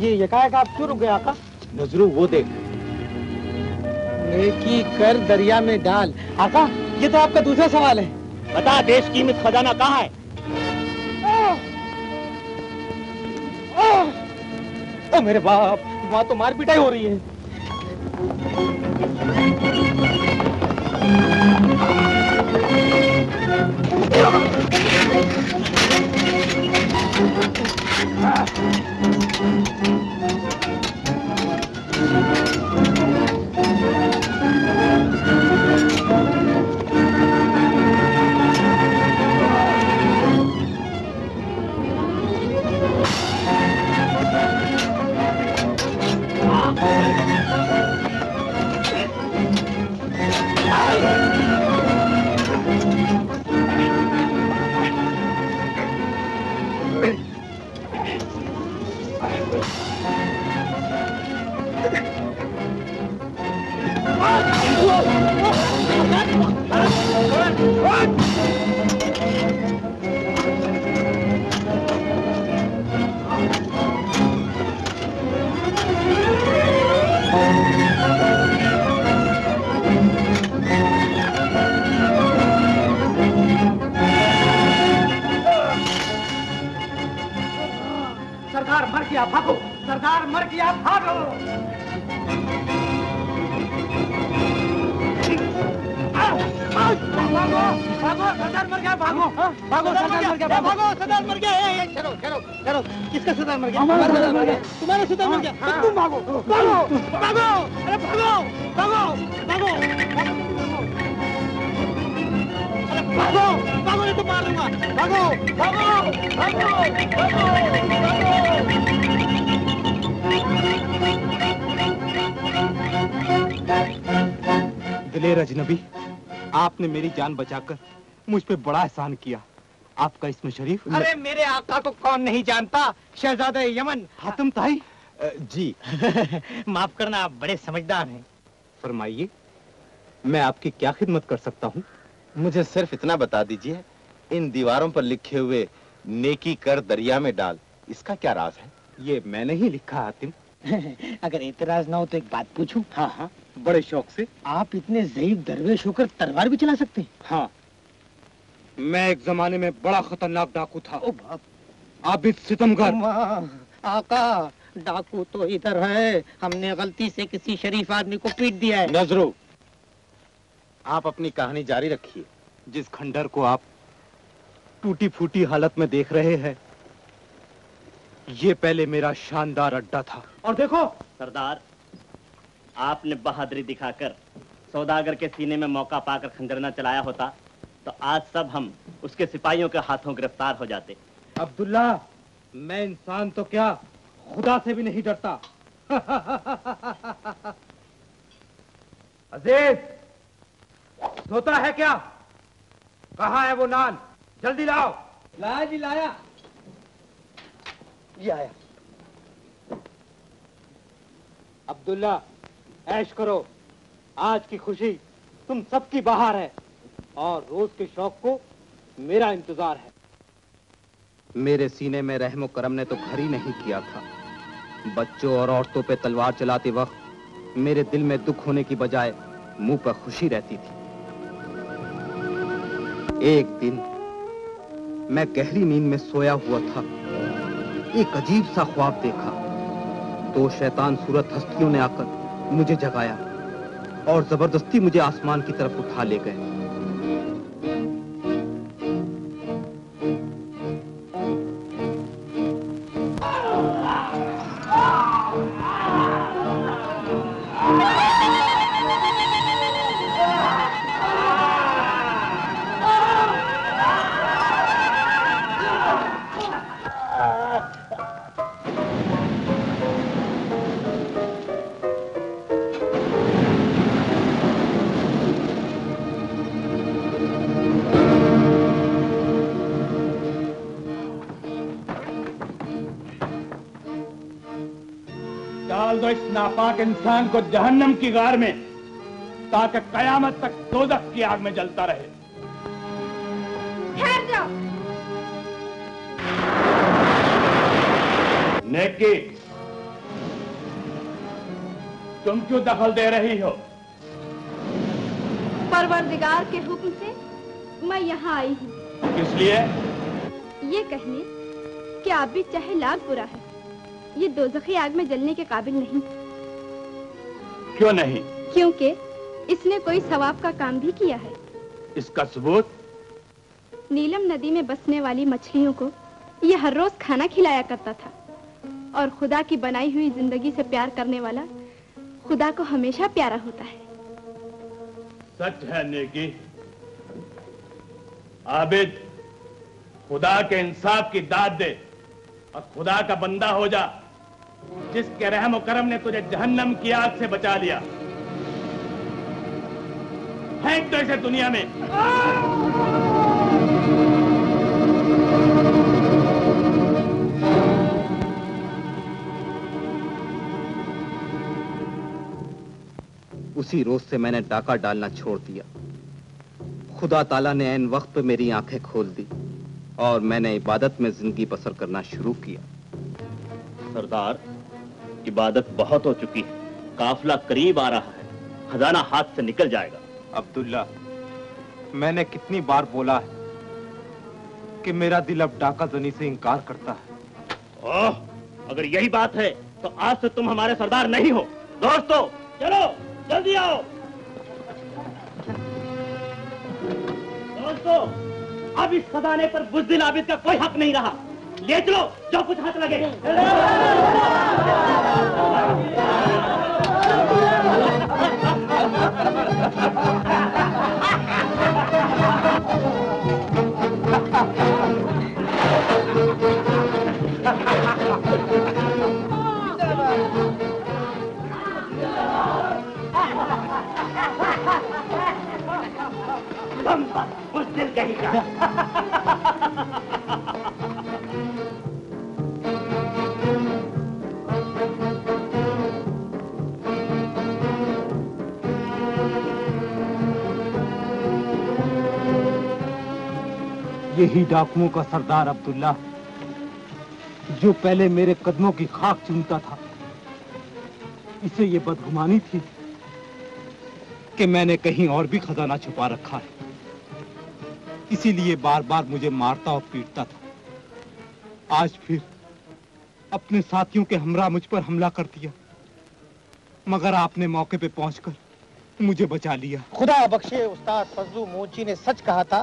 ये यकायक आप क्यों रुक गए आका नजरू वो देख नेकी कर दरिया में डाल आका ये तो आपका दूसरा सवाल है बता देश कीमत खजाना कहाँ है ओ, मेरे बाप वहाँ तो मार पिटाई हो रही है Thank you. सरदार भागो भागो भागो अरे भागो भागो भागो भागो भागो नहीं तो मार दूँगा भागो भागो भागो भागो दिलेर अजनबी आपने मेरी जान बचाकर मुझ पे बड़ा एहसान किया आपका इसमें शरीफ अरे मेरे आका को कौन नहीं जानता शहजादा यमन हातम ताई जी। माफ़ करना आप बड़े समझदार हैं। फरमाइए मैं आपकी क्या खिदमत कर सकता हूँ? मुझे सिर्फ़ इतना बता दीजिए इन दीवारों पर लिखे हुए नेकी कर दरिया में डाल इसका क्या राज है? ये मैंने ही लिखा हातिम अगर एतराज़ ना हो तो एक बात पूछूँ। हाँ हाँ। बड़े शौक से। आप इतने जईफ दरवेश होकर तलवार भी चला सकते हैं। हाँ। मैं एक जमाने में बड़ा खतरनाक डाकू था। ओ बाप। आबिद सितमगर। आका डाकू तो इधर है। हमने गलती से किसी शरीफ आदमी को पीट दिया है। नजरो आप अपनी कहानी जारी रखिए। जिस खंडर को आप टूटी फूटी हालत में देख रहे हैं ये पहले मेरा शानदार अड्डा था। और देखो! सरदार आपने बहादुरी दिखाकर सौदागर के सीने में मौका पाकर खंजर न चलाया होता तो आज सब हम उसके सिपाहियों के हाथों गिरफ़्तार हो जाते। अब्दुल्ला मैं इंसान तो क्या? खुदा से भी नहीं डरता। अज़ीज़ सोता है क्या? कहा है वो नान? जल्दी लाओ। लाया जी लाया। ये आया। अब्दुल्ला ऐश करो। आज की खुशी तुम सबकी बाहर है और रोज के शौक को मेरा इंतज़ार है। मेरे सीने में रहमो करम ने तो घर ही नहीं किया था। बच्चों और औरतों पे तलवार चलाते वक्त मेरे दिल में दुख होने की बजाय मुँह पर खुशी रहती थी। एक दिन मैं गहरी नींद में सोया हुआ था। एक अजीब सा ख्वाब देखा। दो शैतान सूरत हस्तियों ने आकर मुझे जगाया और ज़बरदस्ती मुझे आसमान की तरफ़ उठा ले गए। नापाक इंसान को जहन्नम की गार में ताकि कयामत तक दोजख की आग में जलता रहे। ठहर जाओ। नेकी तुम क्यों दखल दे रही हो? परवरदिगार के हुक्म से मैं यहाँ आई हूँ। किस लिए? ये कहने कि आप भी चाहे लाख बुरा है। ये दोजखी आग में जलने के काबिल नहीं। क्यों नहीं? क्योंकि इसने कोई सवाब का काम भी किया है। इसका सबूत? नीलम नदी में बसने वाली मछलियों को ये हर रोज खाना खिलाया करता था। और खुदा की बनाई हुई ज़िंदगी से प्यार करने वाला खुदा को हमेशा प्यारा होता है। सच है नेकी। आबिद खुदा के इंसाफ की दाद दे और खुदा का बंदा हो जा। जिसके रहम करम ने तुझे जहन्नम की आग से बचा लिया। फेंक दो इसे दुनिया में। उसी रोज से मैंने डाका डालना छोड़ दिया। खुदा ताला ने ऐन वक्त पे मेरी आँखें खोल दी और मैंने इबादत में ज़िंदगी बसर करना शुरू किया। सरदार इबादत बहुत हो चुकी है। काफिला करीब आ रहा है। खजाना हाथ से निकल जाएगा। अब्दुल्ला मैंने कितनी बार बोला है कि मेरा दिल अब डाका जनी से इनकार करता है। ओह, अगर यही बात है तो आज से तुम हमारे सरदार नहीं हो। दोस्तों चलो जल्दी आओ। दोस्तों अब इस खजाने पर बुजदिल आबिद का कोई हक नहीं रहा। ले चलो जो कुछ हाथ लगे। बुजदिल कहीं का। यही डाकुओं का सरदार अब्दुल्ला, जो पहले मेरे कदमों की खाक चूमता था। इसे ये बदगुमानी थी कि मैंने कहीं और भी खजाना छुपा रखा है। इसीलिए बार बार मुझे मारता और पीटता था। आज फिर अपने साथियों के हमरा मुझ पर हमला कर दिया, मगर आपने मौके पे पहुंचकर मुझे बचा लिया। खुदा बख्शे उस्ताद फजलू मोची ने सच कहा था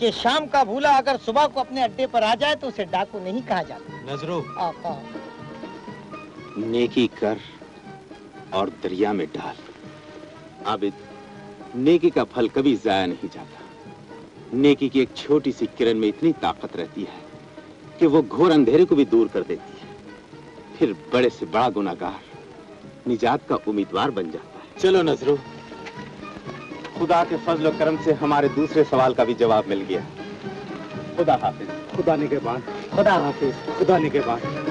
कि शाम का भूला अगर सुबह को अपने अड्डे पर आ जाए तो उसे डाकू नहीं कहा जाता। नजरो। आका नेकी कर और दरिया में डाल। आबिद नेकी का फल कभी जाया नहीं जाता। नेकी की एक छोटी सी किरण में इतनी ताकत रहती है कि वो घोर अंधेरे को भी दूर कर देती है। फिर बड़े से बड़ा गुनागार निजात का उम्मीदवार बन जाता है। चलो नजरो। खुदा के फजल करम से हमारे दूसरे सवाल का भी जवाब मिल गया। खुदा हाफिज। खुदा निगेबान। खुदा हाफिज। खुदा निगहबान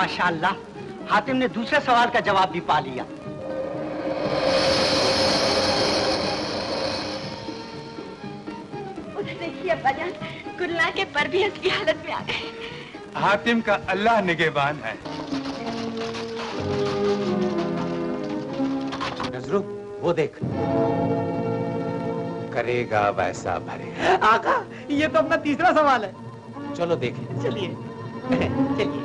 माशाल्लाह हातिम ने दूसरे सवाल का जवाब भी पा लिया। देखिए अब्बाजान गुल्ला के पर भी इसकी हालत में आ गए। हातिम का अल्लाह निगेबान है। नजरो वो देख। करेगा वैसा भरेगा आका ये तो अपना तीसरा सवाल है। चलो देखें। चलिए। चलिए।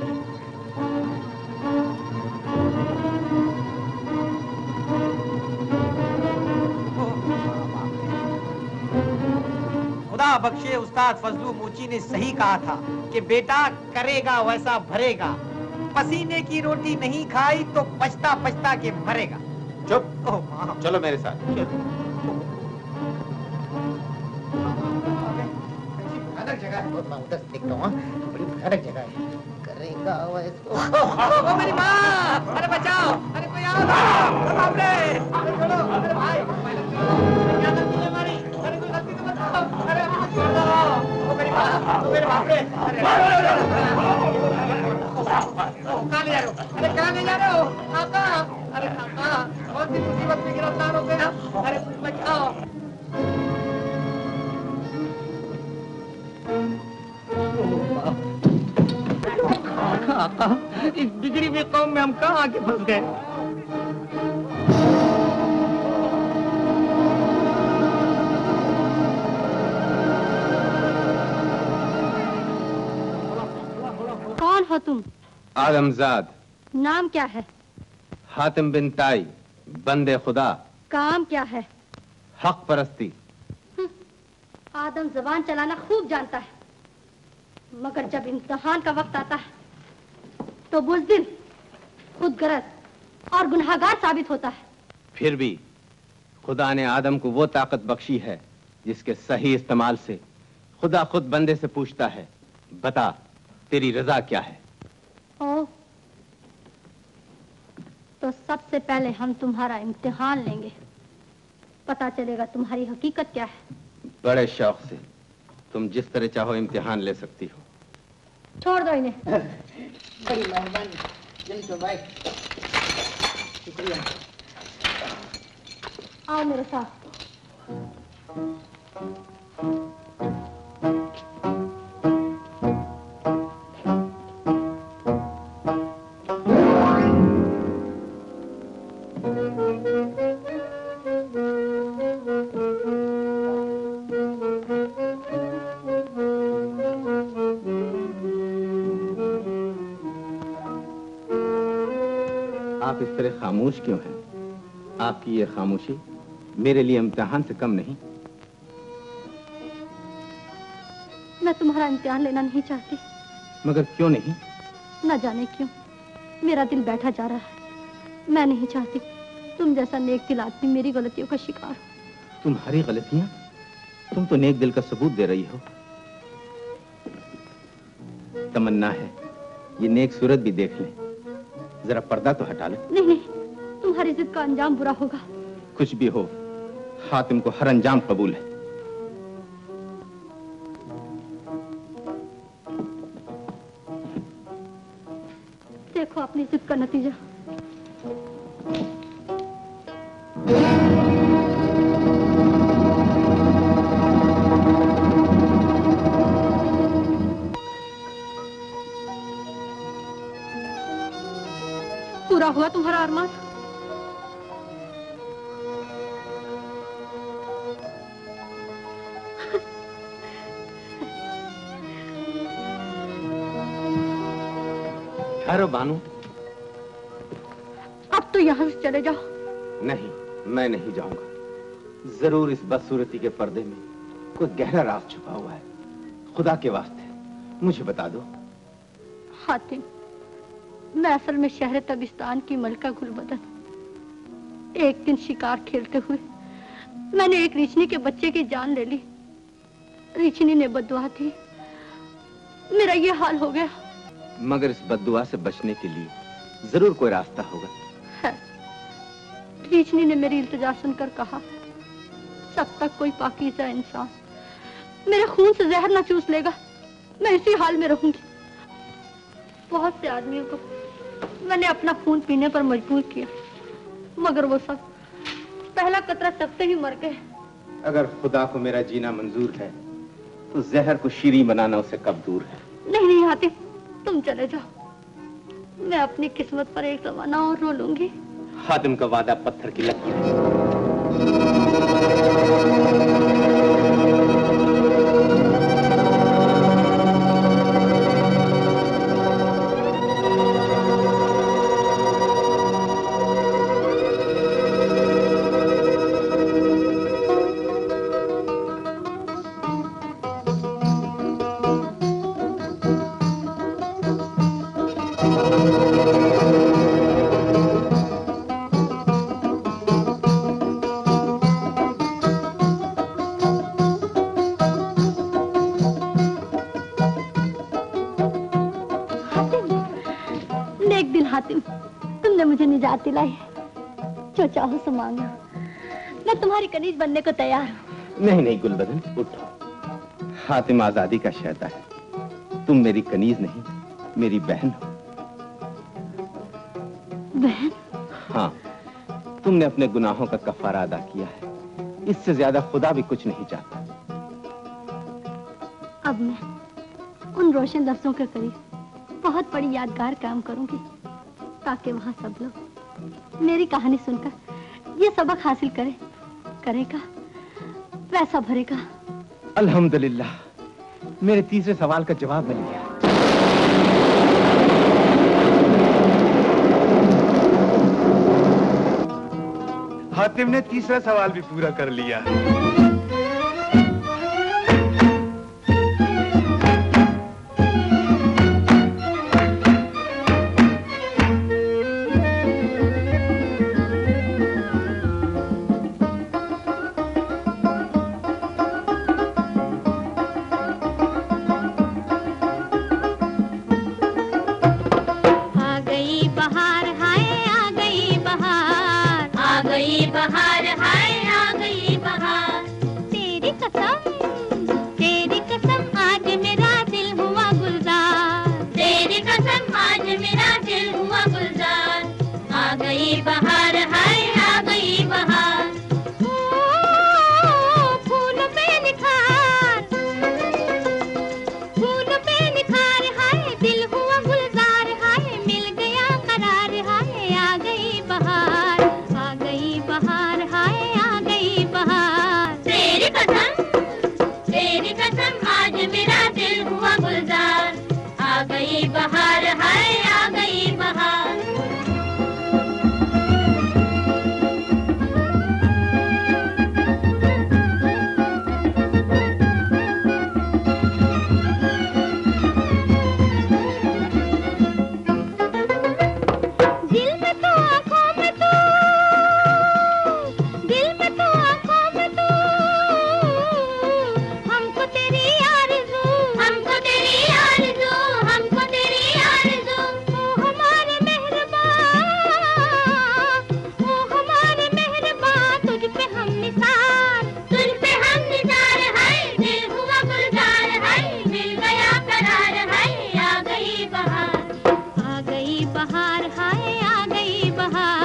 बख्शे उस्ताद फजलू मूची ने सही कहा था कि बेटा करेगा वैसा भरेगा। पसीने की रोटी नहीं खाई तो पछता पछता के मरेगा चुप। ओह माँ। चलो मेरे साथ। भयानक जगह है। बहुत मैं उधर से देखता हूँ हाँ। बड़ी भयानक जगह है। करेगा वैसा। ओ मेरी माँ। अरे बचाओ। अरे कोई आओ बाप रे। अरे छोड़ो। अरे भाई। अरे कहाँ ले जा रहे हो हो काका अरे काका कौन सी मुसीबत में गिरफ़्तार हो गए हम अरे कुछ बचाओ काका इस बिगड़ी हुई कौम में हम कहाँ आके फंस गए कौन हो तुम? आदमजाद नाम क्या है? हातिम बिन ताई बंदे खुदा। काम क्या है? हक परस्ती। आदम जबान चलाना खूब जानता है। मगर जब इम्तहान का वक्त आता है तो बुजदिल खुद गरज और गुनाहगार साबित होता है। फिर भी खुदा ने आदम को वो ताकत बख्शी है जिसके सही इस्तेमाल से खुदा खुद बंदे से पूछता है बता तेरी रजा क्या है? ओ तो सबसे पहले हम तुम्हारा इम्तिहान लेंगे। पता चलेगा तुम्हारी हकीकत क्या है। बड़े शौक से तुम जिस तरह चाहो इम्तिहान ले सकती हो। छोड़ दो इन्हें। बड़ी मेहरबानी शुक्रिया। आओ मेरे साथ। खामोश क्यों हैं? आपकी ये खामोशी मेरे लिए इम्तिहान से कम नहीं। मैं तुम्हारा इम्तिहान लेना नहीं चाहती। मगर क्यों नहीं? न जाने क्यों? मेरा दिल बैठा जा रहा है। मैं नहीं चाहती। तुम जैसा नेक दिल आदमी मेरी गलतियों का शिकार तुम्हारी गलतियाँ? तुम तो नेक दिल का सबूत दे रही हो। तमन्ना है। ये नेक सूरत भी देख लें। जरा पर्दा तो हटा ले। नहीं नहीं तुम्हारी जिद का अंजाम बुरा होगा। कुछ भी हो हातिम को हर अंजाम कबूल है। देखो अपनी जिद का नतीजा। पूरा हुआ तुम्हारा अरमान? ठहरो बानू अब तो यहाँ से चले जाओ। नहीं मैं नहीं जाऊँगा। ज़रूर इस बदसूरती के पर्दे में कोई गहरा राज छुपा हुआ है। खुदा के वास्ते मुझे बता दो। हातिम मैं असल में शहर तबिस्तान की मलका गुलबदन। एक दिन शिकार खेलते हुए मैंने एक रीछनी के बच्चे की जान ले ली। रिचनी ने बदुआ दी। मेरा ये हाल हो गया। मगर इस बददुआ से बचने के लिए ज़रूर कोई रास्ता होगा। रिचनी ने मेरी इल्तिजा सुनकर कहा जब तक कोई पाकीजा इंसान मेरे खून से जहर ना चूस लेगा मैं इसी हाल में रहूँगी। बहुत से आदमियों को मैंने अपना खून पीने पर मजबूर किया। मगर वो सब पहला कतरा चखते ही मर गए। अगर खुदा को मेरा जीना मंजूर है तो जहर को शीरी बनाना उसे कब दूर है? नहीं नहीं आते तुम चले जाओ। मैं अपनी किस्मत पर एक जमाना और रो लूँगी। हातिम का वादा पत्थर की लकीर है कनीज बनने को तैयार हूँ। नहीं नहीं गुलबदन उठो। हातिम आज़ादी का शहदा है। तुम मेरी कनीज नहीं मेरी बहन हो। बहन? हाँ तुमने अपने गुनाहों का कफारा अदा किया है। इससे ज़्यादा खुदा भी कुछ नहीं चाहता। अब मैं उन रोशन लफ्जों के करीब बहुत बड़ी यादगार काम करूँगी ताकि वहाँ सब लोग मेरी कहानी सुनकर ये सबक हासिल करे। करेगा, पैसा भरेगा। अल्हम्दुलिल्लाह, मेरे तीसरे सवाल का जवाब मिल गया। हातिम ने तीसरा सवाल भी पूरा कर लिया। हाय आ गई बहार।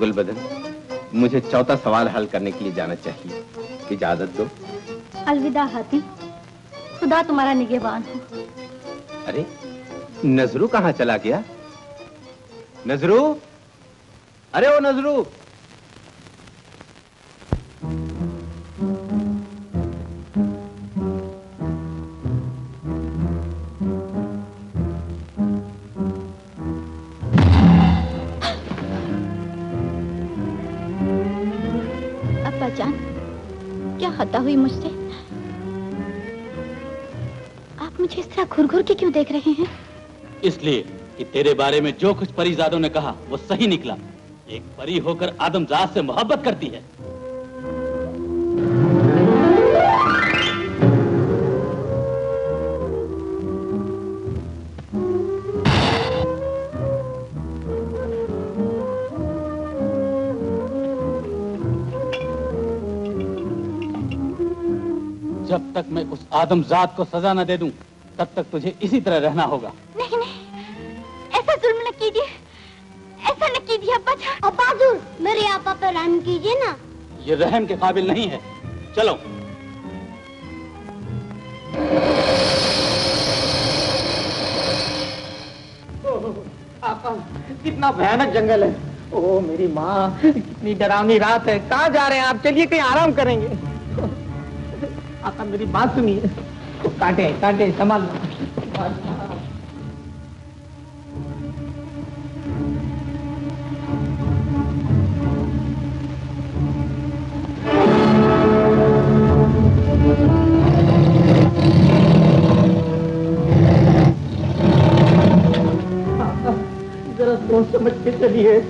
गुलबदन मुझे चौथा सवाल हल करने के लिए जाना चाहिए। इजाज़त दो। अलविदा हाथी। खुदा तुम्हारा निगेबान हो। अरे नजरू कहाँ चला गया? नजरू? अरे ओ नजरू! इसलिए कि तेरे बारे में जो कुछ परीजादों ने कहा, वो सही निकला। एक परी होकर आदमजात से मोहब्बत करती है। जब तक मैं उस आदमजात को सजा न दे दूँ, तब तक तुझे इसी तरह रहना होगा। मेरे आपा पर रहम कीजिए ना। ये रहम के काबिल नहीं है। चलो। कितना भयानक जंगल है। ओ मेरी माँ कितनी डरावनी रात है। कहाँ जा रहे हैं आप? चलिए कहीं आराम करेंगे। आका मेरी बात सुनिए। कांटे कांटे संभाल समझ के चलिए।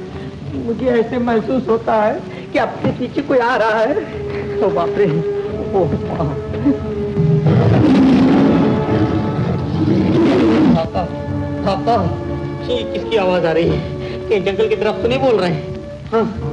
मुझे ऐसे महसूस होता है कि आपके पीछे कोई आ रहा है। तो बाप रे। ओ पापा पापा ये किसकी आवाज़ आ रही है? कि जंगल की तरफ़ तो नहीं बोल रहे? हैं हाँ।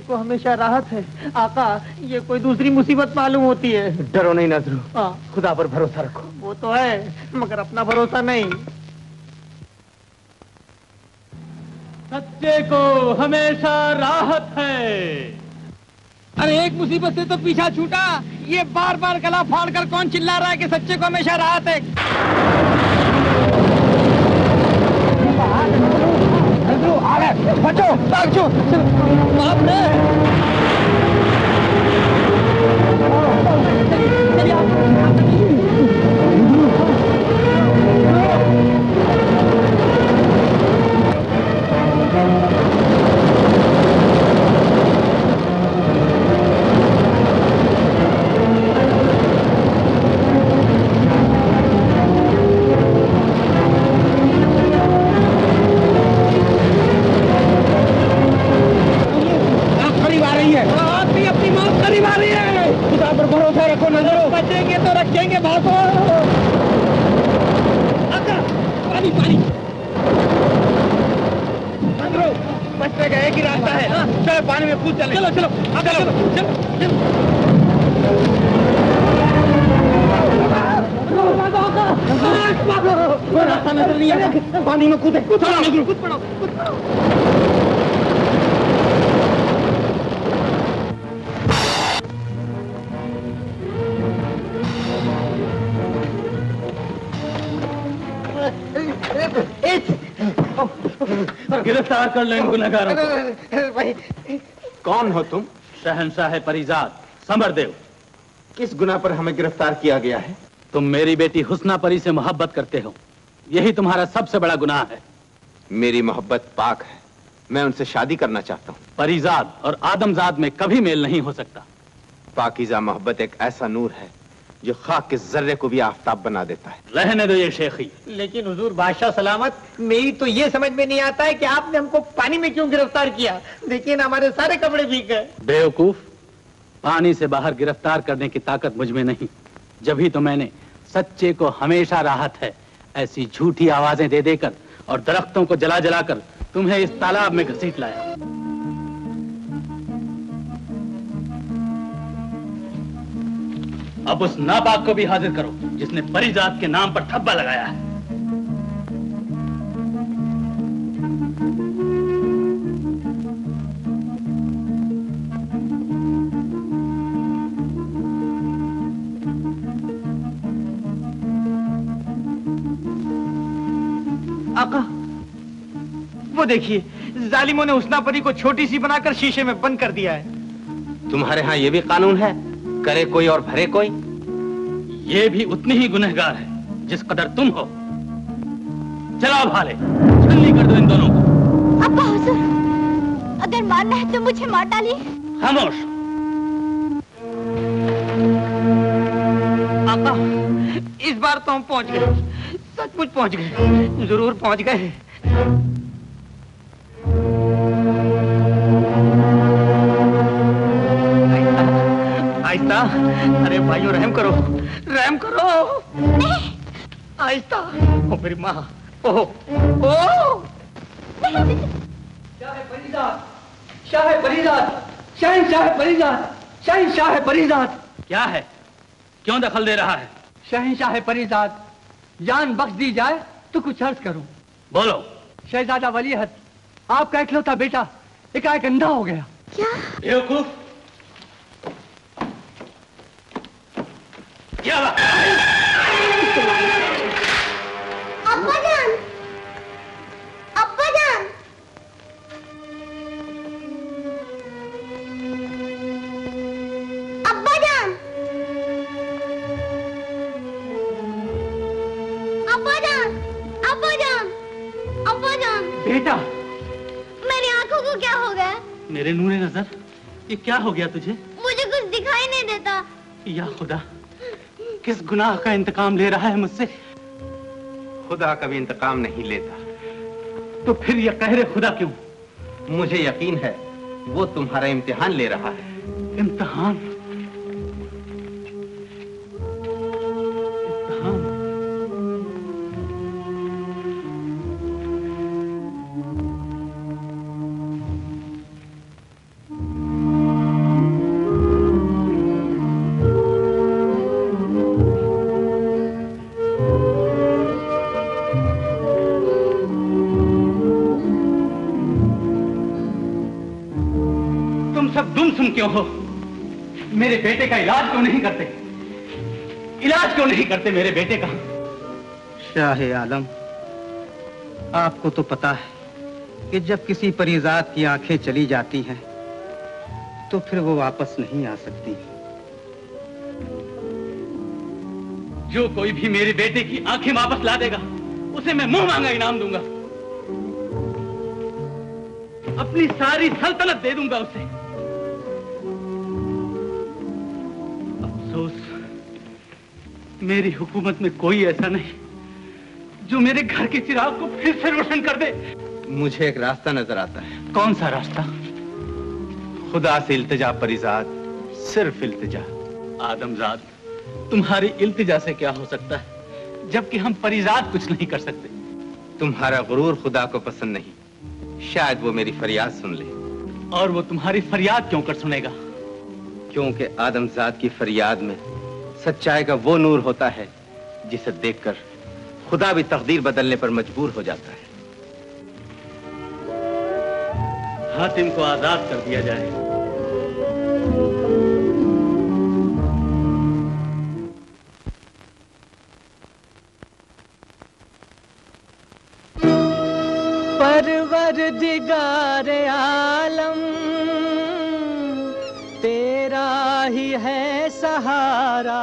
सच्चे को हमेशा राहत है। आका ये कोई दूसरी मुसीबत मालूम होती है। डरो नहीं नजरू। हाँ। खुदा पर भरोसा रखो। वो तो है मगर अपना भरोसा नहीं। सच्चे को हमेशा राहत है। अरे एक मुसीबत से तो पीछा छूटा। ये बार बार गला फाड़ कर कौन चिल्ला रहा है कि सच्चे को हमेशा राहत है? बचो जाओ बाप रे। कूदे कूद पड़ो कूद पड़ो कूद पड़ो। गिरफ़्तार कर लो इन गुनहगारों को। कौन हो तुम? शहनशाह परिजात समरदेव किस गुना पर हमें गिरफ़्तार किया गया है? तुम मेरी बेटी हुस्ना परी से मोहब्बत करते हो। यही तुम्हारा सबसे बड़ा गुनाह है। मेरी मोहब्बत पाक है। मैं उनसे शादी करना चाहता हूँ। परिजाद और आदमजाद में कभी मेल नहीं हो सकता। पाकिजा मोहब्बत एक ऐसा नूर है जो खाक के जर्रे को भी आफ्ताब बना देता है। रहने दो ये शेखी। लेकिन हुजूर बादशाह सलामत मेरी तो ये समझ में नहीं आता है कि आपने हमको पानी में क्यों गिरफ़्तार किया। देखिए ना हमारे सारे कपड़े भीग गए। बेवकूफ़ पानी से बाहर गिरफ़्तार करने की ताकत मुझमें नहीं। जब ही तो मैंने सच्चे को हमेशा राहत है। ऐसी झूठी आवाज़ें दे देकर और दरख्तों को जला जलाकर तुम्हें इस तालाब में घसीट लाया। अब उस नापाक को भी हाजिर करो, जिसने परिजात के नाम पर ठप्पा लगाया है। वो देखिए जालिमों ने उसनापरी को छोटी सी बनाकर शीशे में बंद कर दिया है। तुम्हारे यहाँ ये भी कानून है? करे कोई और भरे कोई? ये भी उतनी ही गुनहगार है जिस कदर तुम हो। चलाओ भाले छलनी कर दो इन दोनों को। अब्बा हुजूर अगर मारना है तो मुझे मार डालिए। खामोश। आका इस बार तो हम पहुँच गए। सचमुच पहुँच गए। ज़रूर पहुँच गए। आहिस्ता अरे भाइयों रहम करो। रहम करो। आहिस्ता। ओ मेरी माँ। ओ। ओ। शाह परिजात शाह शाह परिजात शाह शाह परिजात क्या है? क्यों दखल दे रहा है? शहनशाह परिजात जान बख्श दी जाए तो कुछ अर्ज़ करूँ। बोलो। शहजादा वलीहत आपका इकलौता बेटा एकाएक अंधा हो गया। क्या? बेवकूफ़ क्या बात अब्बा जान अब्बा जान अब्बा जान अब्बा जान अब्बा जान अब्बा जान बेटा मेरी आँखों को क्या हो गया? मेरे नूरे नज़र ये क्या हो गया तुझे? मुझे कुछ दिखाई नहीं देता। या खुदा। किस गुनाह का इंतकाम ले रहा है मुझसे? खुदा कभी इंतकाम नहीं लेता। तो फिर यह कह रहे खुदा क्यों? मुझे यकीन है वो तुम्हारा इम्तिहान ले रहा है। इम्तिहान? क्यों नहीं करते मेरे बेटे का? शाह आलम आपको तो पता है कि जब किसी परिजात की आँखें चली जाती हैं तो फिर वो वापस नहीं आ सकती। जो कोई भी मेरे बेटे की आँखें वापस ला देगा उसे मैं मुँह मांगा इनाम दूँगा। अपनी सारी सल्तनत दे दूँगा उसे। मेरी हुकूमत में कोई ऐसा नहीं जो मेरे घर के चिराग को फिर से रोशन कर दे। मुझे एक रास्ता नज़र आता है। कौन सा रास्ता? खुदा से इल्तिजा परिजात सिर्फ़ इल्तिजा। आदमजाद तुम्हारी इल्तिजा से क्या हो सकता है? जबकि हम परिजात कुछ नहीं कर सकते। तुम्हारा गुरूर खुदा को पसंद नहीं। शायद वो मेरी फरियाद सुन ले। और वो तुम्हारी फरियाद क्यों कर सुनेगा? क्योंकि आदमजाद की फरियाद में सच्चाई का वो नूर होता है जिसे देखकर खुदा भी तकदीर बदलने पर मजबूर हो जाता है। हातिम को आज़ाद कर दिया जाए। परवर दिगार आलम, तेरा ही है सहारा।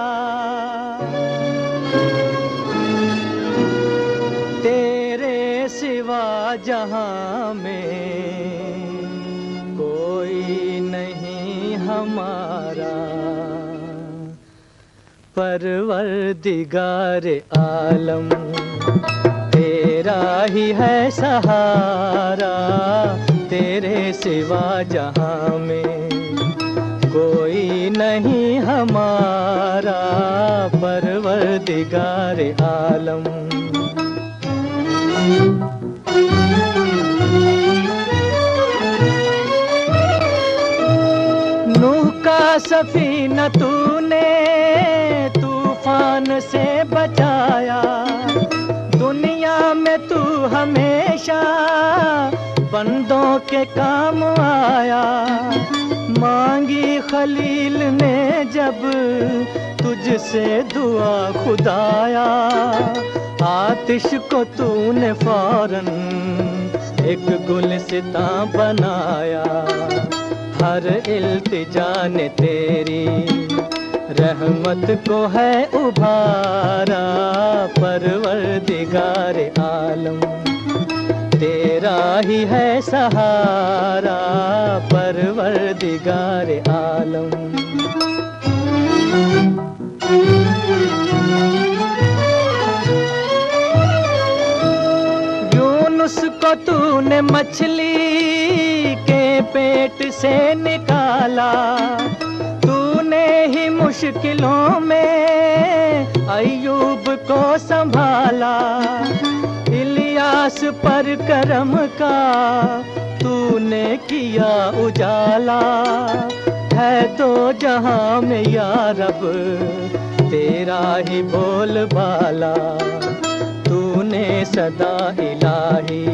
तेरे सिवा जहाँ में कोई नहीं हमारा। परवर परवरदिगार आलम, तेरा ही है सहारा। तेरे सिवा जहाँ में कोई नहीं हमारा परवरदिगार आलम। नूह का सफीना तूने तूफ़ान से बचाया। दुनिया में तू हमेशा बंदों के काम आया। खलील ने जब तुझसे दुआ खुदाया, आतिश को तूने फ़ौरन एक गुलसिता बनाया। हर इल्तिजा ने तेरी रहमत को है उभारा, परवरदिगार आलम। तेरा ही है सहारा, परवरदिगार आलम। यूनुस को तूने मछली के पेट से निकाला, तूने ही मुश्किलों में अयूब को संभाला। इलियास पर करम का तूने किया उजाला। है तो जहाँ में या रब, तेरा ही बोल बाला। तूने सदा इलाही,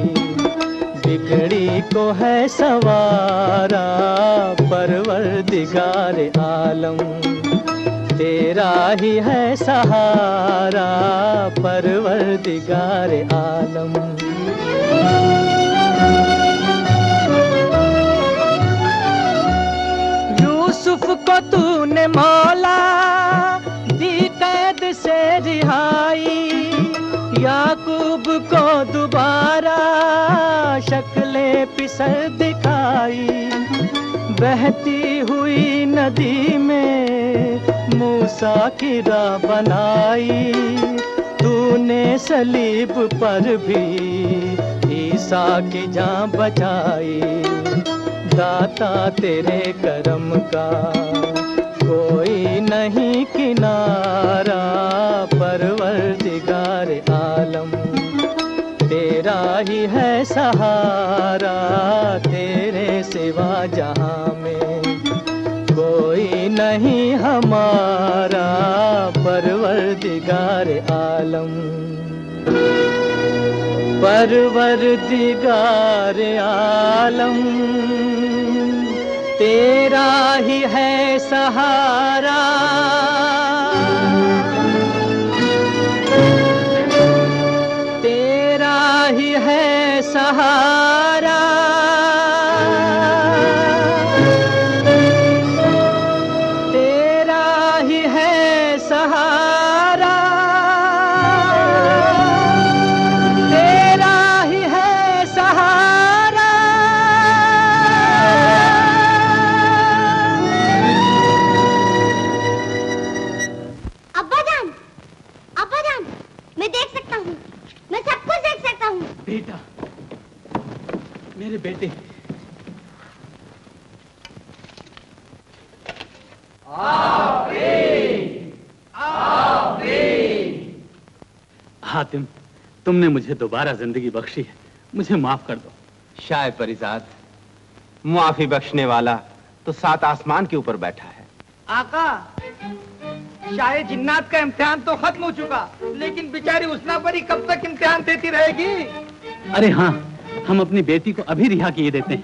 बिगड़ी को है सवारा, परवरदिगार आलम। तेरा ही है सहारा, परवरदिगार आलम। यूसुफ को तूने मौला, दी कैद से रिहाई, याकूब को दोबारा शक्ले पिसर दिखाई। बहती हुई नदी में मूसा की बनाई, तूने सलीब पर भी ईसा की जान बचाई। दाता तेरे करम का कोई नहीं किनारा, परवरदिगार आलम। तेरा ही है सहारा, तेरे सिवा जहाँ कोई नहीं हमारा परवरदिगार आलम। परवरदिगार आलम। तेरा ही है सहारा। तेरा ही है सहारा। बेटे। हातिम तुमने मुझे दोबारा ज़िंदगी बख्शी है। मुझे माफ़ कर दो। शाय परिजाद मुआफी बख्शने वाला तो सात आसमान के ऊपर बैठा है। आका शायद जिन्नात का इम्तिहान तो खत्म हो चुका लेकिन बेचारी उसना पर ही कब तक इम्तिहान देती रहेगी? अरे हाँ हम अपनी बेटी को अभी रिहा किए देते हैं।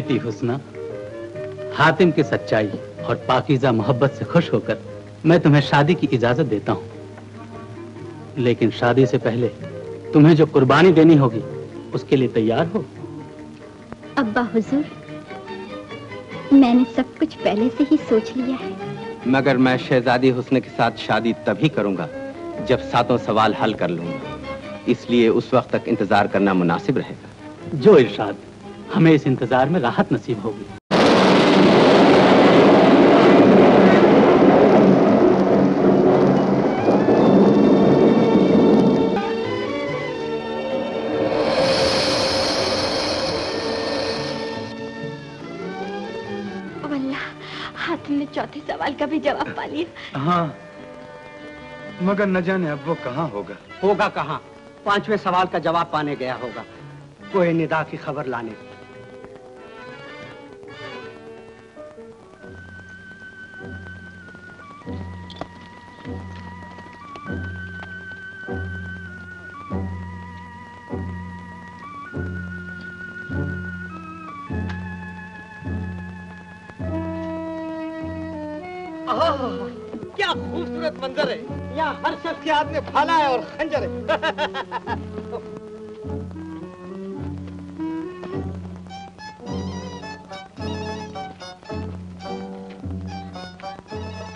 बेटी हुस्ना हातिम की सच्चाई और पाकिजा मोहब्बत से खुश होकर मैं तुम्हें शादी की इजाज़त देता हूँ। लेकिन शादी से पहले तुम्हें जो कुर्बानी देनी होगी उसके लिए तैयार हो। अब्बा हुजूर मैंने सब कुछ पहले से ही सोच लिया है। मगर मैं शहजादी हुस्न के साथ शादी तभी करूँगा जब सातों सवाल हल कर लूँगा। इसलिए उस वक्त तक इंतज़ार करना मुनासिब रहेगा। जो इरशाद हमें इस इंतज़ार में राहत नसीब होगी। वल्लाह हाथ ने चौथे सवाल का भी जवाब पा लिया। हाँ मगर न जाने अब वो कहाँ होगा। होगा कहाँ? पाँचवें सवाल का जवाब पाने गया होगा। कोई निदा की खबर लाने। क्या खूबसूरत मंजर है। यहाँ हर शख्स के हाथ में भाला है और खंजर है।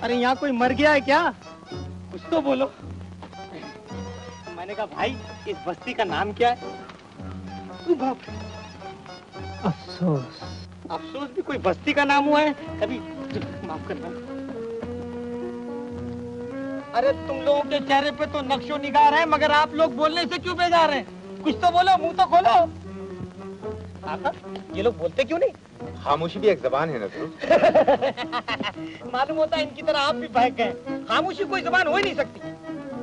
अरे यहाँ कोई मर गया है क्या? कुछ तो बोलो। मैंने कहा भाई इस बस्ती का नाम क्या है? अफसोस। अफसोस भी कोई बस्ती का नाम हुआ है? कभी माफ़ करना। अरे तुम लोगों के चेहरे पे तो नक्शो निगार है मगर आप लोग बोलने से क्यों बेजार हैं? कुछ तो बोलो मुँह तो खोलो। आका ये लोग बोलते क्यों नहीं? खामोशी भी एक जबान है नजरू मालूम होता है इनकी तरह आप भी बहक गए खामोशी कोई ज़ुबान हो ही नहीं सकती।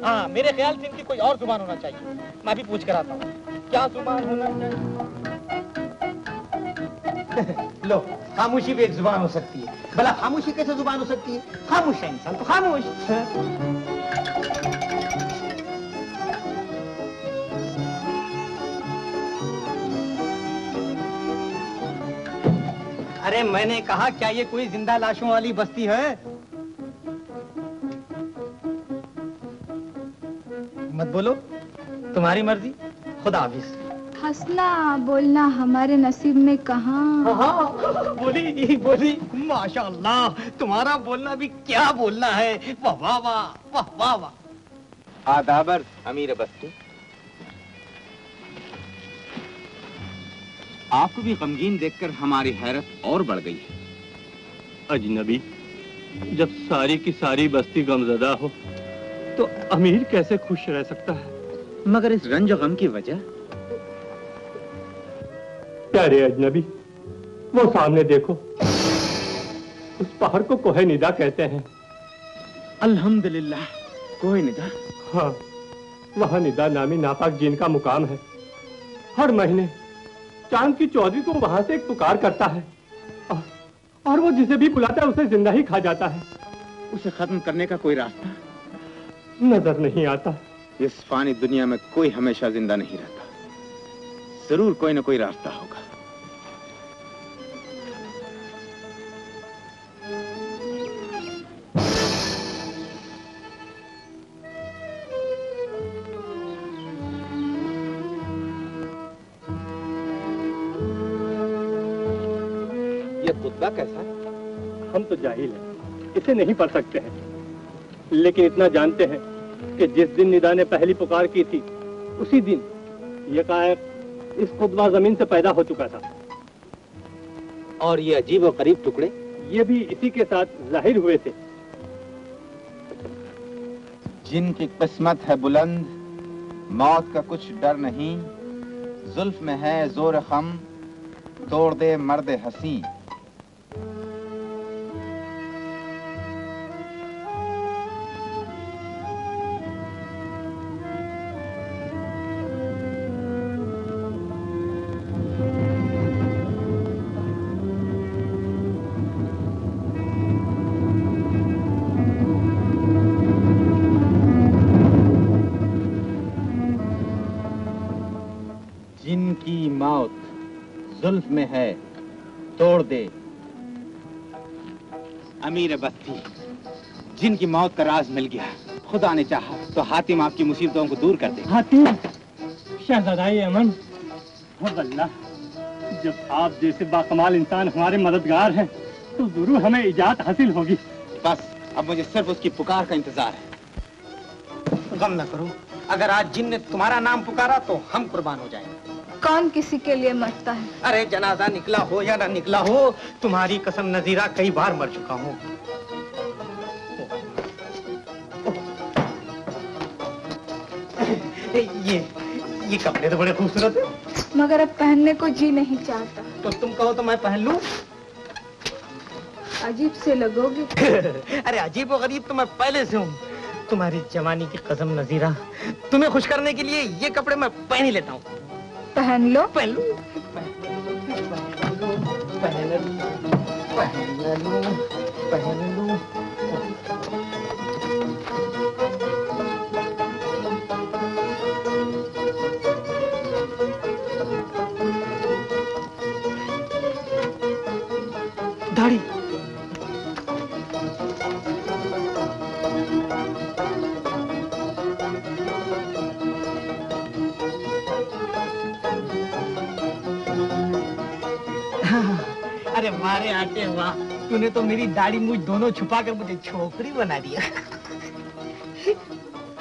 हाँ मेरे ख्याल से इनकी कोई और ज़ुबान होना चाहिए। मैं भी पूछ कर आता हूँ। क्या ज़ुबान होना चाहिए? लो, खामोशी भी एक ज़ुबान हो सकती है। भला खामोशी कैसे ज़ुबान हो सकती है? खामोश है इंसान तो खामोश। अरे मैंने कहा, क्या ये कोई ज़िंदा लाशों वाली बस्ती है? मत बोलो, तुम्हारी मर्ज़ी, खुदा हाफिज। हंसना बोलना हमारे नसीब में कहाँ? हाँ, बोली बोली। माशाल्लाह तुम्हारा बोलना भी क्या बोलना है? वाह वाह वाह वाह वाह वाह। आदाबर अमीर बस्ती आपको भी गमगीन देखकर हमारी हैरत और बढ़ गई है। अजनबी जब सारी की सारी बस्ती गमजदा हो तो अमीर कैसे खुश रह सकता है? मगर इस रंज गम की वजह प्यारे अजनबी वो सामने देखो। उस पहाड़ को कोहे निदा कहते हैं। अल्हम्दुलिल्लाह कोई निदा? हाँ वहाँ निदा नामी नापाक जीन का मुकाम है। हर महीने चाँद की चौधरी को वहाँ से एक पुकार करता है। और, और वो जिसे भी बुलाता है उसे ज़िंदा ही खा जाता है। उसे खत्म करने का कोई रास्ता? नज़र नहीं आता। इस फानी दुनिया में कोई हमेशा ज़िंदा नहीं रहता। ज़रूर कोई ना कोई रास्ता होगा। जाहिल हैं। इसे नहीं पढ़ सकते हैं। लेकिन इतना जानते हैं कि जिस दिन निदा ने पहली पुकार की थी उसी दिन ये कायक इस खुतबा ज़मीन से पैदा हो चुका था। और ये अजीब और करीब टुकड़े? ये भी इसी के साथ ज़ाहिर हुए थे। जिनकी किस्मत है बुलंद मौत का कुछ डर नहीं जुल्फ में है ज़ोर खम तोड़ दे मर्द हसी जुल्फ में है तोड़ दे। अमीर बस्ती जिनकी मौत का राज मिल गया खुदा ने चाहा तो हातिम आपकी मुसीबतों को दूर कर दे। हातिम शहजादाई अमन अल्लाह जब आप जैसे बाकमाल इंसान हमारे मददगार हैं तो ज़रूर हमें इजात हासिल होगी। बस अब मुझे सिर्फ़ उसकी पुकार का इंतज़ार है। गम न करो अगर आज जिन ने तुम्हारा नाम पुकारा तो हम कुर्बान हो जाएँगे। कौन किसी के लिए मरता है? अरे जनाजा निकला हो या ना निकला हो तुम्हारी कसम नजीरा कई बार मर चुका हूँ। ये ये कपड़े तो बड़े खूबसूरत है। मगर अब पहनने को जी नहीं चाहता। तो तुम कहो तो मैं पहन लू? अजीब से लगोगे। अरे अजीब और गरीब तो मैं पहले से हूँ। तुम्हारी जवानी की कसम नजीरा तुम्हें खुश करने के लिए ये कपड़े मैं पहन ही लेता हूँ। पहन लो। पहन लो पहन लो पहन लो पहन। लूँ अरे मारे आटे वाह तूने तो मेरी दाढ़ी मुझ दोनों छुपा कर मुझे छोकरी बना दिया।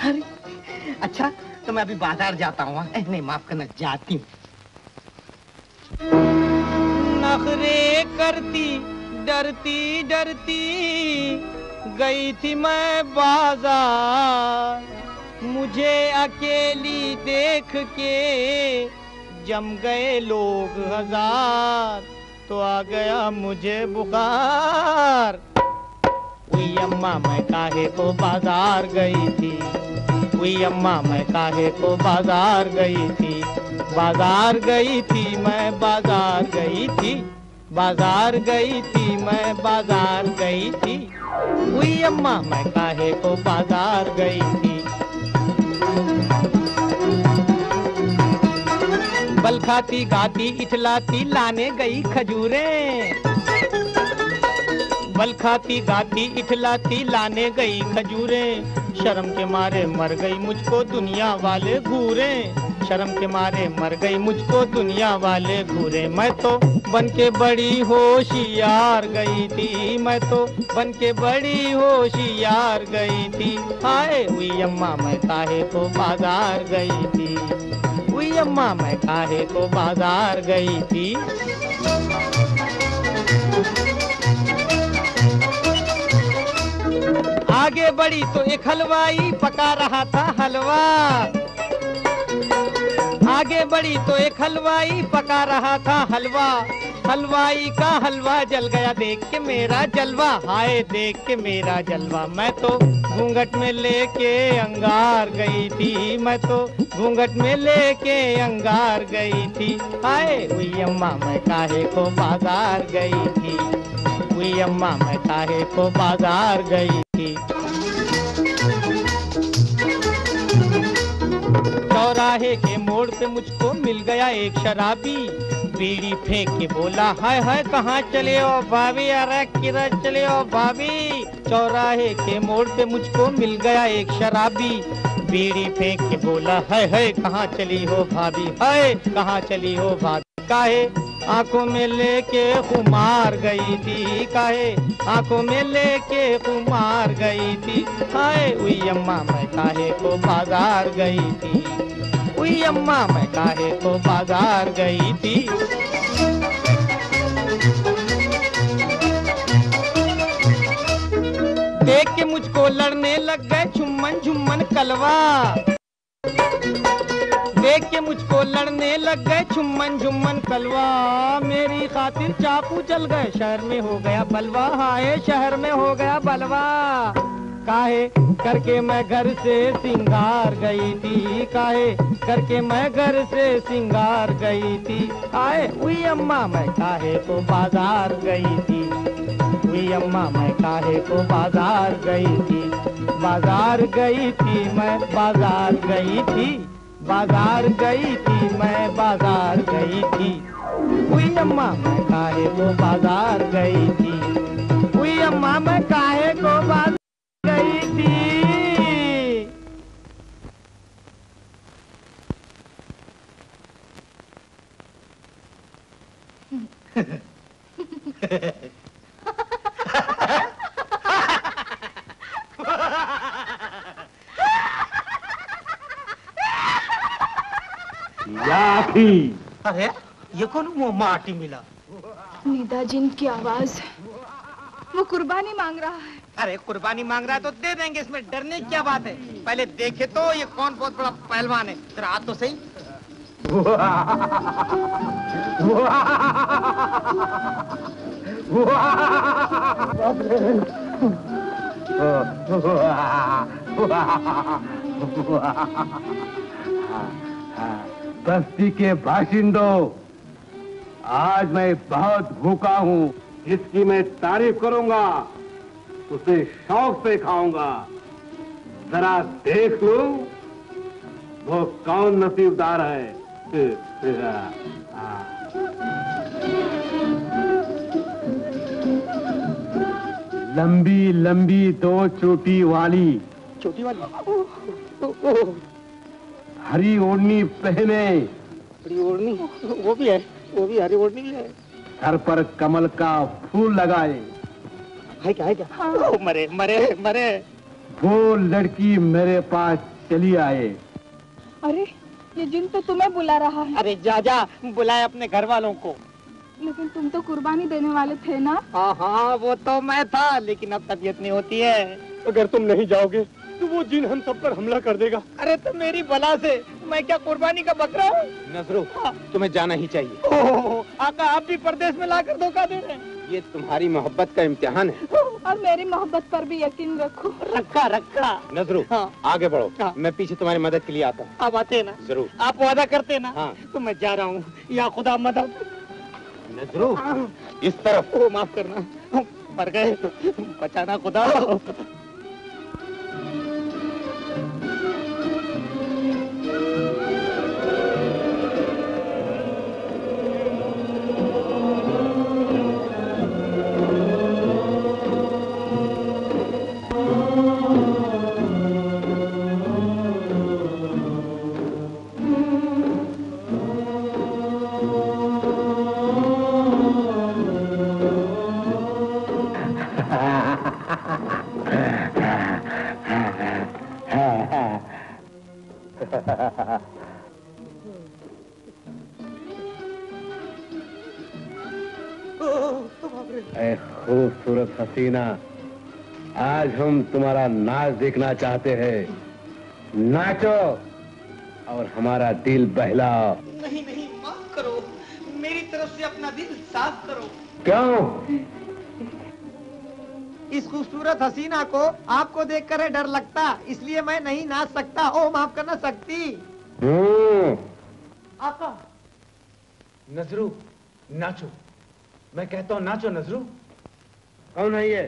अरे अच्छा तो मैं अभी बाज़ार जाता हूँ हाँ? नहीं, माफ़ करना, जाती हूँ। नखरे करती, डरती डरती, गई थी मैं बाज़ार। मुझे अकेली देख के जम गए लोग हज़ार। तो आ गया मुझे बुखार। हुई अम्मा, मैं काहे को बाज़ार गई थी? हुई अम्मा, मैं काहे को बाज़ार गई थी? बाज़ार गई थी, मैं बाज़ार गई थी। बाज़ार गई थी, मैं बाज़ार गई थी। हुई अम्मा, मैं काहे को बाज़ार गई थी? बल खाती, गाती, इठलाती, लाने गई खजूरें। बल खाती, गाती, इठलाती, लाने गई खजूरें। शर्म के मारे मर गई मुझको दुनिया वाले घूरे। शर्म के मारे मर गई मुझको दुनिया वाले घूरे। मैं तो बन के बड़ी होशियार गई थी। मैं तो बन के बड़ी होशियार गई थी। हाय हुई अम्मा, मैं काहे को बाज़ार गई थी। हुई अम्मा, मैं काहे को बाज़ार गई थी? आगे बढ़ी तो एक हलवाई पका रहा था हलवा। आगे बढ़ी तो एक हलवाई पका रहा था हलवा। हलवाई का हलवा जल गया, देख के मेरा जलवा। हाय, देख के मेरा जलवा। मैं तो घूंघट में लेके अंगार गई थी, मैं तो घूंघट में लेके अंगार गई थी। हाय, हुई अम्मा, मैं काहे को बाज़ार गई थी? हुई अम्मा, मैं काहे को बाज़ार गई थी? चौराहे के मोड़ पे मुझको मिल गया एक शराबी। बीड़ी फेंक के बोला, हाय हाय, कहाँ चले हो भाभी? अरे, किधर चले हो भाभी? चौराहे के मोड़ पे मुझको मिल गया एक शराबी। बीड़ी फेंक के बोला, हाय हाय, कहाँ चली हो भाभी? हाय, कहाँ चली हो भाभी? काहे? आँखों में लेके खुमार गई थी, काहे? आँखों में लेके खुमार गई थी, हाय अम्मा, मैं काहे को बाज़ार गई थी? हुई अम्मा, मैं काहे को बाज़ार गई थी? देख के मुझको लड़ने लग गए झुम्मन झुम्मन कलवा। देख के मुझको लड़ने लग गए झुम्मन झुम्मन कलवा। मेरी खातिर चाकू चल गए, शहर में हो गया बलवा। हाय शहर में हो गया बलवा। काहे? करके मैं घर से सिंगार गई थी, काहे? करके मैं घर से सिंगार गई थी। आए हुई अम्मा, मैं काहे को बाज़ार गई थी? हुई अम्मा, मैं काहे को बाज़ार गई थी? बाज़ार गई थी, मैं बाज़ार गई थी। बाज़ार गई थी, मैं बाज़ार गई थी। हुई अम्मा, मैं काहे को बाज़ार गई थी? हुई अम्मा, मैं काहे को बाज़ार याखी अरे ये कौन वो माटी मिला। निदा जिन की आवाज़ वो कुर्बानी मांग रहा है। अरे कुर्बानी मांग रहा है तो दे देंगे इसमें डरने की क्या बात है? पहले देखे तो ये कौन बहुत बड़ा पहलवान है? जरा तो सही बस्ती के बाशिंदों, आज मैं बहुत भूखा हूँ। जिसकी मैं तारीफ़ करूँगा, उसे शौक से खाऊँगा। जरा देख लो, वो कौन नसीबदार है? लंबी लंबी दो चोटी वाली। चोटी वाली? हरी ओढ़नी पहने। बड़ी ओढ़नी? वो भी है वो भी हरी ओढ़नी भी है। सर पर कमल का फूल लगाए। है क्या है क्या? हाँ। ओ, मरे मरे मरे। वो लड़की मेरे पास चली आए। अरे ये जिन तो तुम्हें बुला रहा है। अरे जा जा बुलाए अपने घर वालों को। लेकिन तुम तो कुर्बानी देने वाले थे ना? हाँ हाँ वो तो मैं था लेकिन अब तबीयत नहीं होती है। अगर तुम नहीं जाओगे तो वो जिन हम सब पर हमला कर देगा। अरे तो मेरी बला से मैं क्या कुर्बानी का बकरा हूँ? नजरो तुम्हें जाना ही चाहिए। ओह, आका आप भी प्रदेश में लाकर धोखा दे रहे हैं। ये तुम्हारी मोहब्बत का इम्तिहान है। और मेरी मोहब्बत पर भी यकीन रखो। रखा रखा। नजरू हाँ। आगे बढ़ो। हाँ। मैं पीछे तुम्हारी मदद के लिए आता हूँ। आप आते हैं ना? ज़रूर। आप वादा करते हैं ना? हाँ। तो मैं जा रहा हूँ। या खुदा मदद। नजरो इस तरफ़। ओ माफ़ करना। मर गए। बचाना खुदा। खूबसूरत हसीना। आज हम तुम्हारा नाच देखना चाहते हैं। नाचो और हमारा दिल बहलाओ। नहीं नहीं माफ़ करो। मेरी तरफ़ से अपना दिल साफ़ करो। क्यों? इस खूबसूरत हसीना को आपको देखकर है डर लगता इसलिए मैं नहीं नाच सकता। ओ माफ़ करना सकती हम्म। आका। नजरू नाचो। मैं कहता हूँ नाचो नजरू। कौन है ये?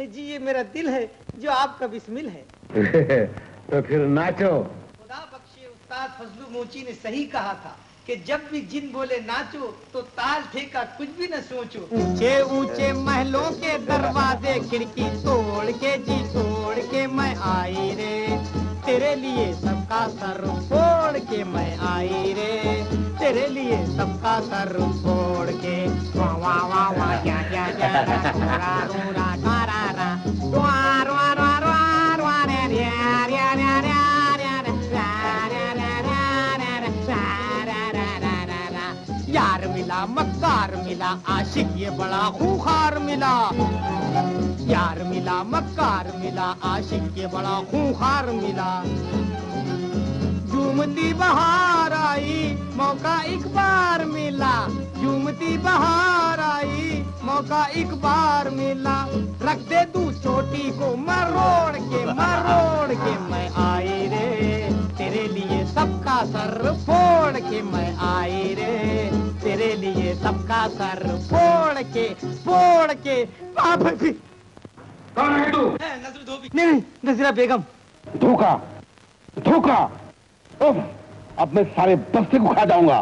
जी ये मेरा दिल है जो आपका बिस्मिल है। तो फिर नाचो। खुदा बख्शे उस्ताद फजलू मोची ने सही कहा था कि जब भी जिन बोले नाचो तो ताल ठेका कुछ भी न सोचो। ऊँचे ऊँचे महलों के दरवाजे खिड़की तोड़ के जी तोड़ के मैं आई रे। तेरे लिए सबका सर फोड़ के मैं आई रे। तेरे लिए सबका सर फोड़ के वाह वाह वाह वाह क्या क्या यार मिला मक्कार मिला आशिक ये बड़ा खूंखार मिला यार मिला मक्कार मिला आशिक ये बड़ा खूंखार मिला झूमती बहार आई मौका एक बार मिला। झूमती बहार आई मौका एक बार मिला। रख दे तू चोटी को मरोड़ के मरोड़ के मैं आई रे। तेरे लिए सबका सर फोड़ के मैं आई रे। तेरे लिए सबका सर फोड़ के फोड़ के। बाप रे कौन है तू? नहीं नहीं नजरा बेगम। धोखा धोखा। अब मैं सारे बस्ते को खा जाऊँगा।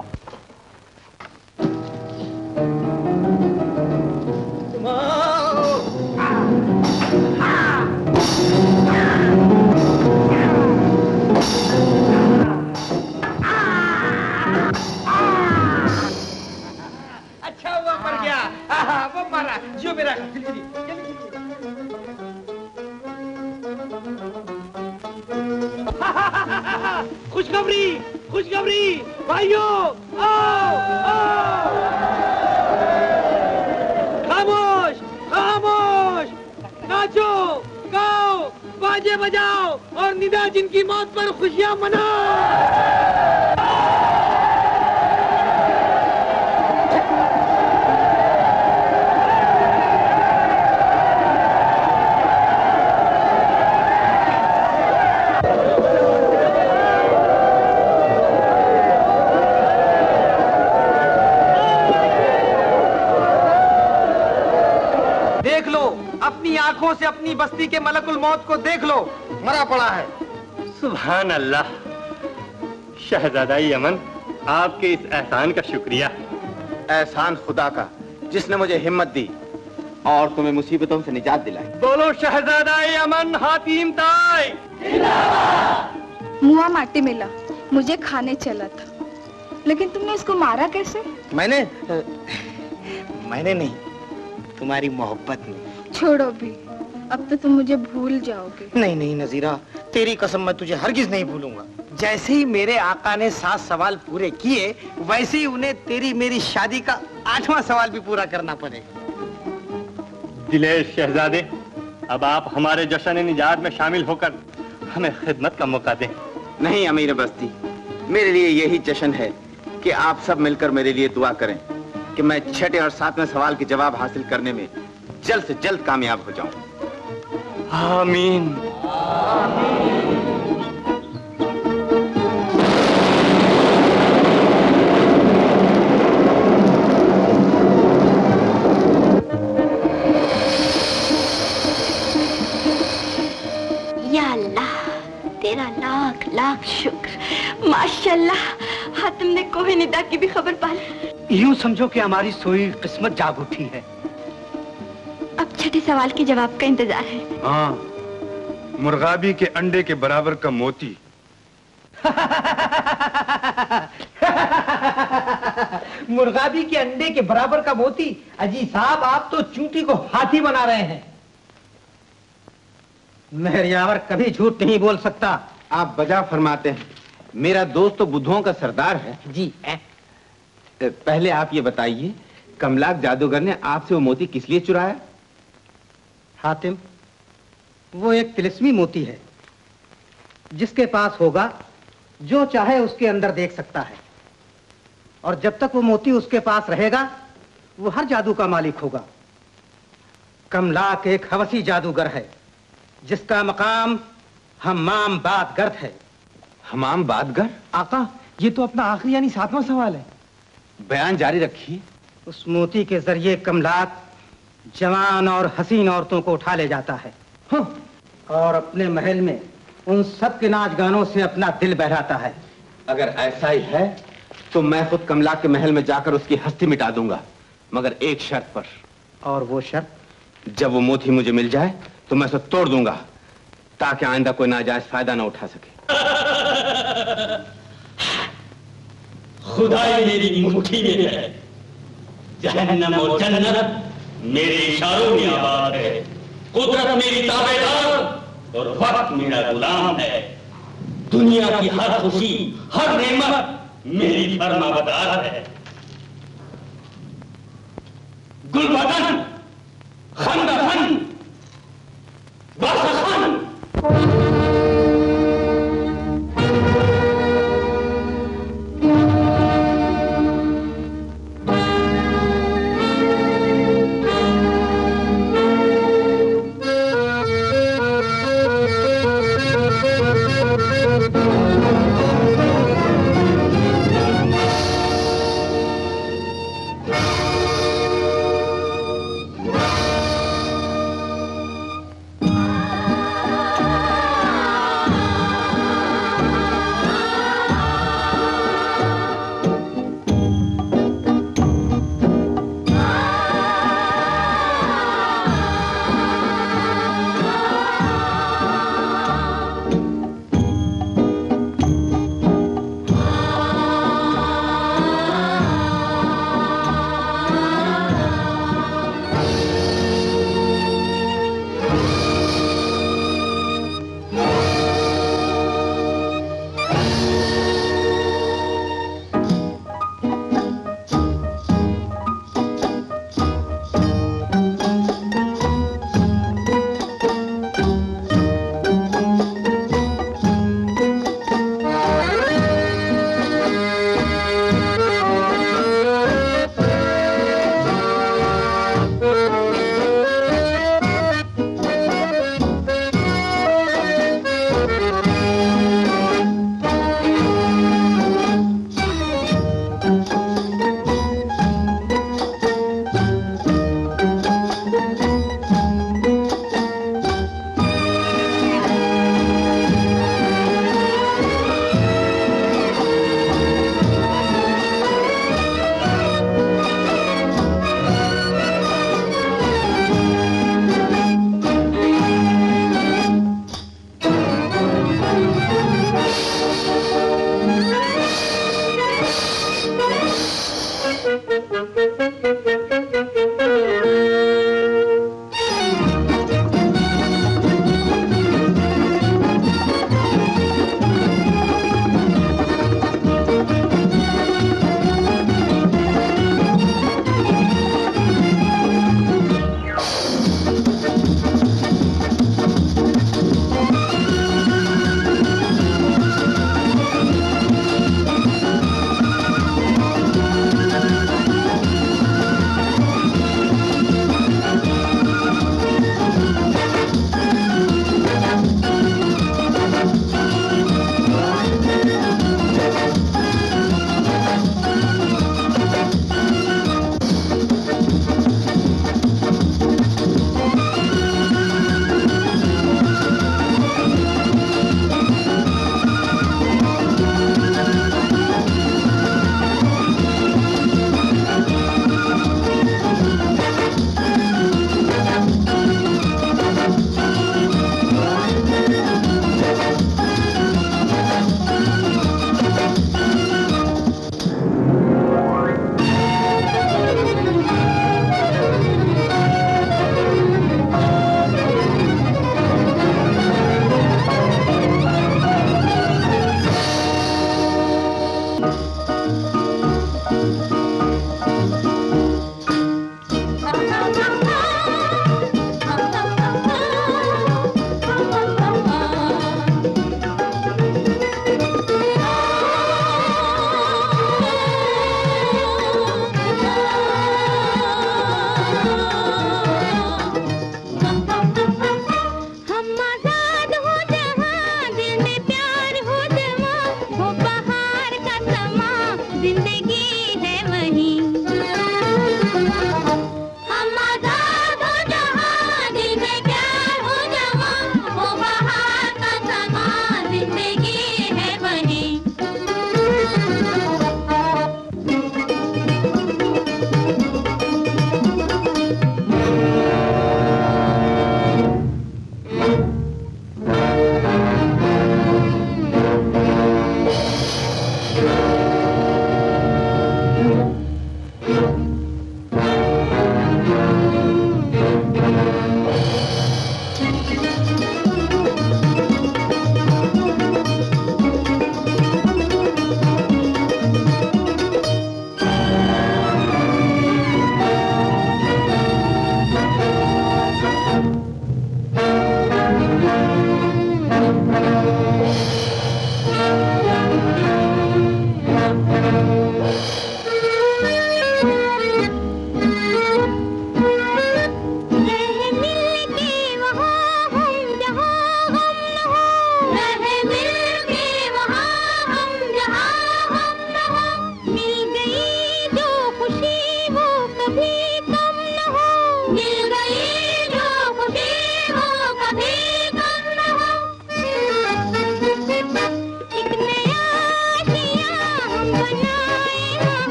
अच्छा हुआ मर गया। वो मारा। जो मेरा। खुशखबरी खुशखबरी। भाइयों खामोश खामोश। नाचो, गाओ, बाजे बजाओ और निदा जिनकी मौत पर खुशियाँ मनाओ। अपनी आँखों से अपनी बस्ती के मलकुल मौत को देख लो। मरा पड़ा है। सुभान अल्लाह शहजादा यमन आपके इस एहसान का शुक्रिया। एहसान खुदा का जिसने मुझे हिम्मत दी और तुम्हें मुसीबतों से निजात दिलाई। बोलो शहजादा यमन हातिम ताई। मुआ माटी मिला मुझे खाने चला था। लेकिन तुमने इसको मारा कैसे? मैंने मैंने नहीं तुम्हारी मोहब्बत में। छोड़ो भी। अब तो तुम मुझे भूल जाओगे। नहीं नहीं नजीरा। तेरी कसम मैं तुझे हरगिज नहीं भूलूँगा। जैसे ही मेरे आका ने सात सवाल पूरे किए वैसे ही उन्हें तेरी मेरी शादी का आठवां सवाल भी पूरा करना पड़ेगा। दिलेर शहजादे अब आप हमारे जश्न निजात में शामिल होकर हमें खिदमत का मौका दें। नहीं अमीर बस्ती मेरे लिए यही जश्न है कि आप सब मिलकर मेरे लिए दुआ करें कि मैं छठे और सातवें सवाल के जवाब हासिल करने में जल्द से जल्द कामयाब हो जाऊँ। आमीन। तेरा लाख लाख शुक्र। माशाल्लाह हातिम ने कोहे निदा की भी खबर पा ली यूँ समझो कि हमारी सोई किस्मत जाग उठी है। अब छठे सवाल के जवाब का इंतज़ार है। हाँ मुर्गाबी के अंडे के बराबर का मोती। मुर्गाबी के अंडे के बराबर का मोती? अजी साहब आप तो चूंटी को हाथी बना रहे हैं। मेहरियावर कभी झूठ नहीं बोल सकता। आप बजा फरमाते हैं। मेरा दोस्त तो बुद्धों का सरदार है। जी ए? पहले आप ये बताइए कमलाक जादूगर ने आपसे वो मोती किस लिए चुराया? हातिम वो एक तिलिस्मी मोती है जिसके पास होगा जो चाहे उसके अंदर देख सकता है। और जब तक वो मोती उसके पास रहेगा वो हर जादू का मालिक होगा। कमलाक एक हवसी जादूगर है जिसका मकाम हमाम बादगर्द है। हमाम बादगर आका ये तो अपना आखिरी यानी सातवां सवाल है। बयान जारी रखिए। उस मोती के ज़रिए कमलाक जवान और हसीन औरतों को उठा ले जाता है। और अपने महल में उन सब के नाच गानों से अपना दिल बहराता है। अगर ऐसा ही है तो मैं खुद कमला के महल में जाकर उसकी हस्ती मिटा दूँगा, मगर एक शर्त पर। और वो शर्त? जब वो मोती मुझे मिल जाए तो मैं उसे तोड़ दूँगा, ताकि आइंदा कोई नाजायज फ़ायदा ना उठा सके। खुदाई मेरी मुट्ठी में है। जहन्नम और जन्नत मेरे इशारों में आबाद है। कुदरत मेरी ताबेदार और वक्त मेरा गुलाम है। दुनिया की हर खुशी, हर नेमत मेरी फरमाबरदार है। गुलबदन खंदफन बसखन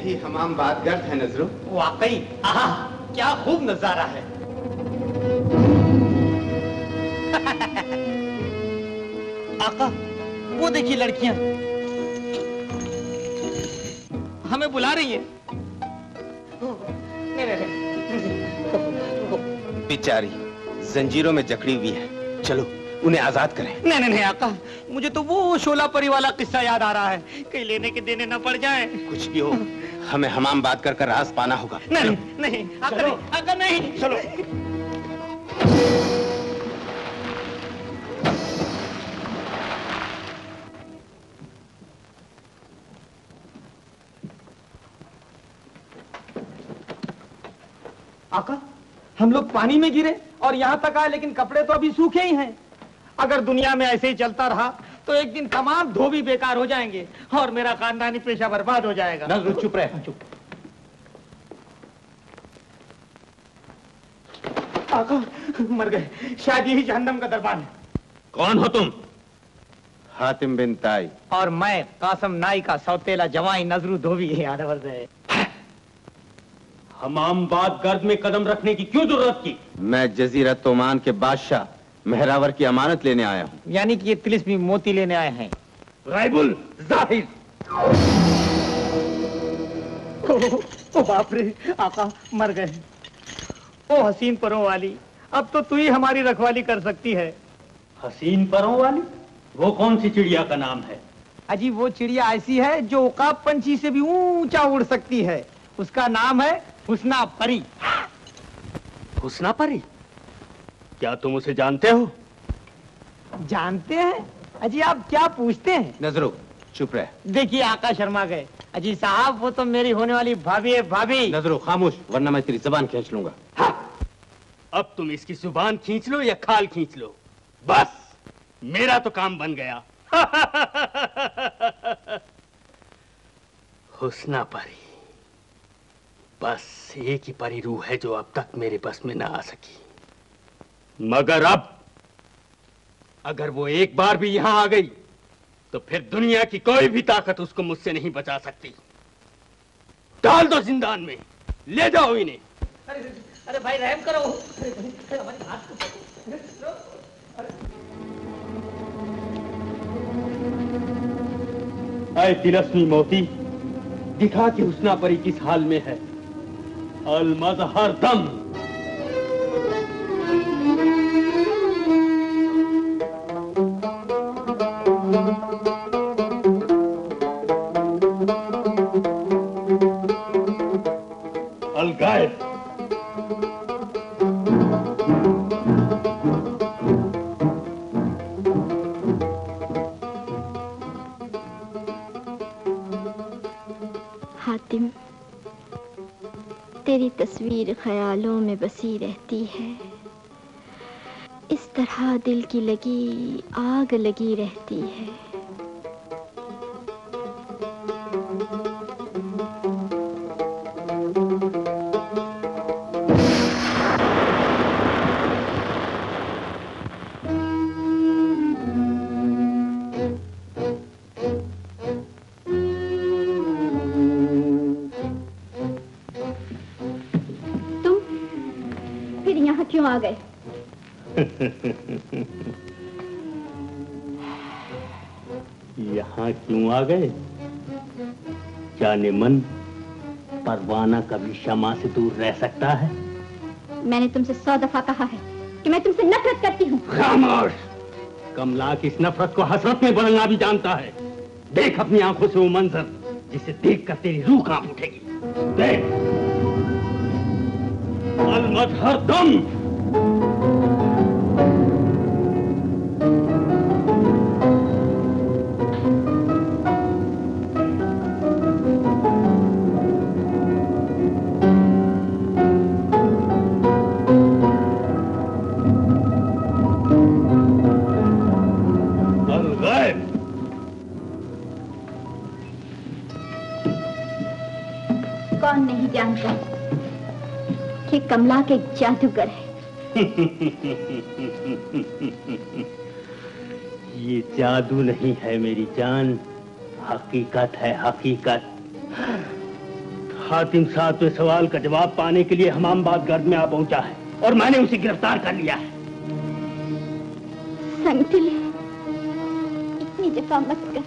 हमाम बात गर्द है नजरू। वाकई? आहा क्या खूब नज़ारा है। आका वो देखिए लड़कियाँ। हमें बुला रही हैं। नहीं, नहीं, नहीं। बेचारी जंजीरों में जकड़ी हुई है। चलो उन्हें आज़ाद करें। नहीं नहीं नहीं आका मुझे तो वो शोला परी वाला किस्सा याद आ रहा है। कहीं लेने के देने न पड़ जाए। कुछ भी हो हमें हमाम बात कर कर राज पाना होगा। नहीं नहीं आका नहीं आका नहीं। चलो। आका हम लोग पानी में गिरे और यहाँ तक आए लेकिन कपड़े तो अभी सूखे ही हैं। अगर दुनिया में ऐसे ही चलता रहा तो एक दिन तमाम धोबी बेकार हो जाएँगे और मेरा खानदानी पेशा बर्बाद हो जाएगा। नजरू चुप रहे। चुप। आका मर गए। शायद यही जहन्नम का दरबार है। कौन हो तुम? हातिम बिन ताई। और मैं कासम नाई का सौतेला जवाई नजरू धोबी है आदवर्द हमाम बात गर्द में कदम रखने की क्यों ज़रूरत की? मैं जजीरा तोमान के बादशाह मेहरावर की अमानत लेने आया हूँ। यानी कि ये तिलिस्मी मोती लेने आए हैं। राइबुल ज़ाहिर ओ बाप रे आका मर गए। ओ हसीन परों वाली अब तो तू ही हमारी रखवाली कर सकती है। हसीन परों वाली? वो कौन सी चिड़िया का नाम है? अजी वो चिड़िया ऐसी है जो उकाब पंछी से भी ऊँचा उड़ सकती है। उसका नाम है हुस्ना परी। हुस्ना परी? क्या तुम उसे जानते हो? जानते हैं? अजी आप क्या पूछते हैं? नजरो चुप रहे। देखिए आका शर्मा गए। अजी साहब वो तो मेरी होने वाली भाभी है भाभी। नजरो खामोश वरना मैं तेरी जबान खींच लूँगा। अब तुम इसकी ज़ुबान खींच लो या खाल खींच लो। बस मेरा तो काम बन गया। हुस्ना परी। बस एक ही परी रूह है जो अब तक मेरे बस में ना आ सकी। मगर अब अगर वो एक बार भी यहाँ आ गई तो फिर दुनिया की कोई भी ताकत उसको मुझसे नहीं बचा सकती। डाल दो जिंदान में। ले जाओ इन्हें। अरे अरे भाई रहम करो। अरे भाई, हमारी तो तिलस्मी मोती। दिखा कि हुस्ना परी किस हाल में है। अल मजहर दम। हातिम तेरी तस्वीर ख्यालों में बसी रहती है। तरह दिल की लगी आग लगी रहती है। आ गए। जाने मन परवाना कभी क्षमा से दूर रह सकता है? मैंने तुमसे सौ दफ़ा कहा है कि मैं तुमसे नफरत करती हूँ। खामोश! कमला की इस नफरत को हसरत में बदलना भी जानता है। देख अपनी आँखों से वो मंजर जिसे देख कर तेरी रूह काँप उठेगी। देख। अलमत हर दम! कमला के जादूगर है। ये जादू नहीं है मेरी जान। हकीकत है हकीकत। हातिम सातवें सवाल का जवाब पाने के लिए हमामबाद गर्द में आ पहुँचा है और मैंने उसे गिरफ़्तार कर लिया है। इतनी जफा मत कर।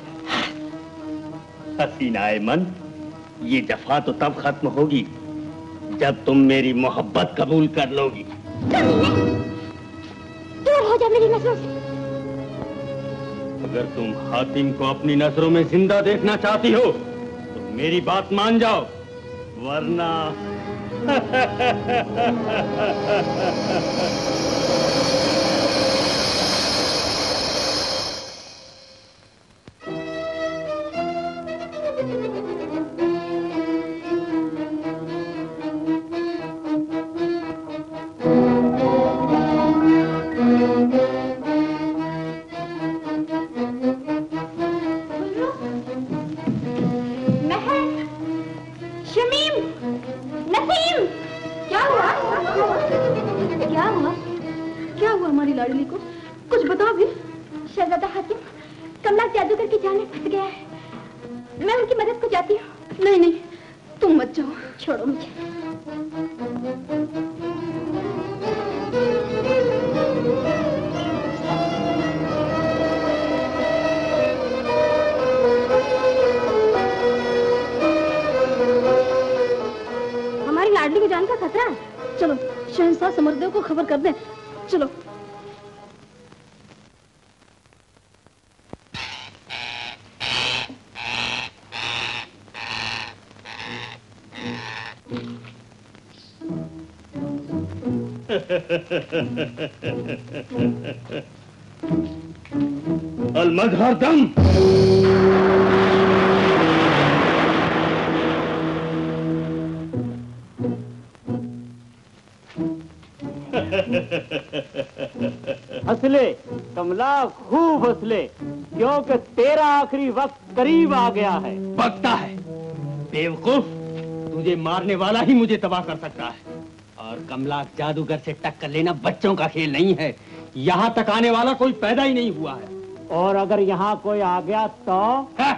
हसीनाए मन ये जफा तो तब खत्म होगी जब तुम मेरी मोहब्बत कबूल कर लोगी। दूर हो जा मेरी नज़रों से। अगर तुम हातिम को अपनी नज़रों में ज़िंदा देखना चाहती हो तो मेरी बात मान जाओ वरना अलमजहर दम। हंसले कमला खूब हंसले क्योंकि तेरा आखिरी वक्त करीब आ गया है। पकता है। बेवकूफ़ तुझे मारने वाला ही मुझे तबाह कर सकता है। और कमला जादूगर से टक्कर लेना बच्चों का खेल नहीं है। यहाँ तक आने वाला कोई पैदा ही नहीं हुआ है। और अगर यहाँ कोई आ गया तो? है,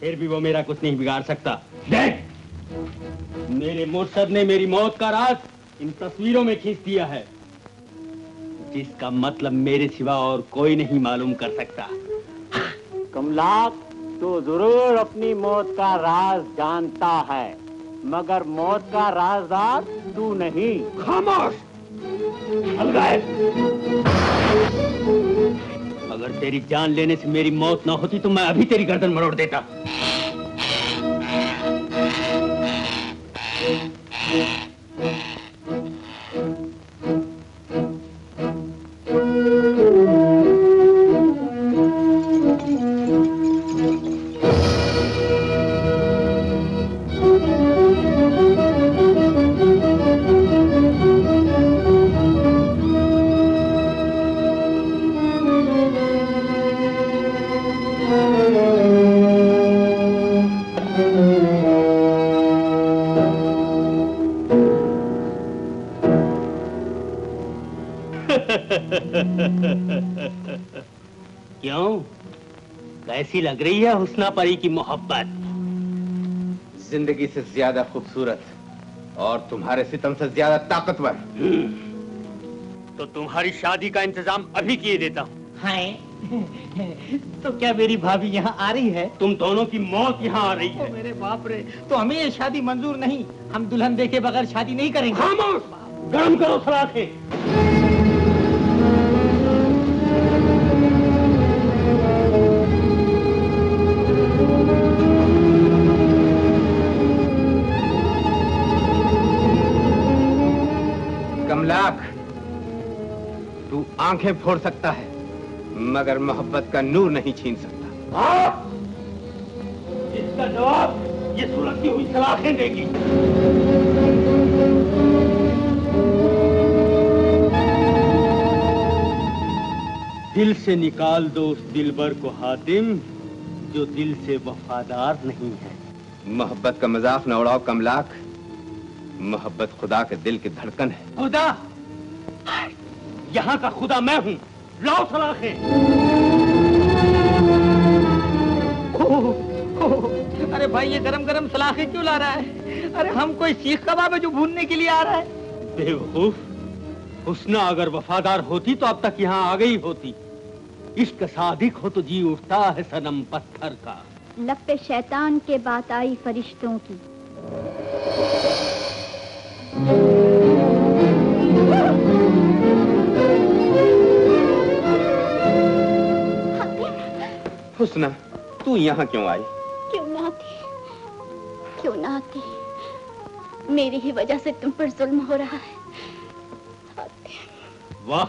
फिर भी वो मेरा कुछ नहीं बिगाड़ सकता। देख! मेरे मुर्शद ने मेरी मौत का राज इन तस्वीरों में खींच दिया है। जिसका मतलब मेरे सिवा और कोई नहीं मालूम कर सकता। कमला तो ज़रूर अपनी मौत का राज जानता है। मगर मौत का राजदार तू नहीं। खामोश! अगर तेरी जान लेने से मेरी मौत ना होती तो मैं अभी तेरी गर्दन मरोड़ देता। क्यों? कैसी लग रही है हुस्ना परी की मोहब्बत। ज़िंदगी से ज़्यादा खूबसूरत और तुम्हारे सितम से ज़्यादा ताकतवर। तो तुम्हारी शादी का इंतज़ाम अभी किए देता हूँ। हाय। तो क्या मेरी भाभी यहाँ आ रही है? तुम दोनों की मौत यहाँ आ रही ओ है। मेरे बाप रे तो हमें ये शादी मंजूर नहीं। हम दुल्हन देखे बगैर शादी नहीं करेंगे। गर्म करो सलाखें। आँखें फोड़ सकता है मगर मोहब्बत का नूर नहीं छीन सकता। इसका जवाब ये सुलगती हुई सलाखें देगी। दिल से निकाल दो उस दिलबर को हातिम जो दिल से वफादार नहीं है। मोहब्बत का मज़ाक न उड़ाओ कमलाक। मोहब्बत खुदा के दिल की धड़कन है। खुदा! यहाँ का खुदा मैं हूँ। लाओ सलाखें। अरे भाई ये गरम गरम सलाखे क्यों ला रहा है? अरे हम कोई सीख कबाब है जो भूनने के लिए आ रहा है। बेवकूफ़ हुस्ना अगर वफादार होती तो अब तक यहाँ आ गई होती। इश्क सादिक हो तो जी उठता है सनम पत्थर का। लब पे शैतान के बात आई फरिश्तों की। हुस्ना तू यहाँ क्यों आई? क्यों ना आती? क्यों ना आती? मेरी ही वजह से तुम पर जुल्म हो रहा है। वाह।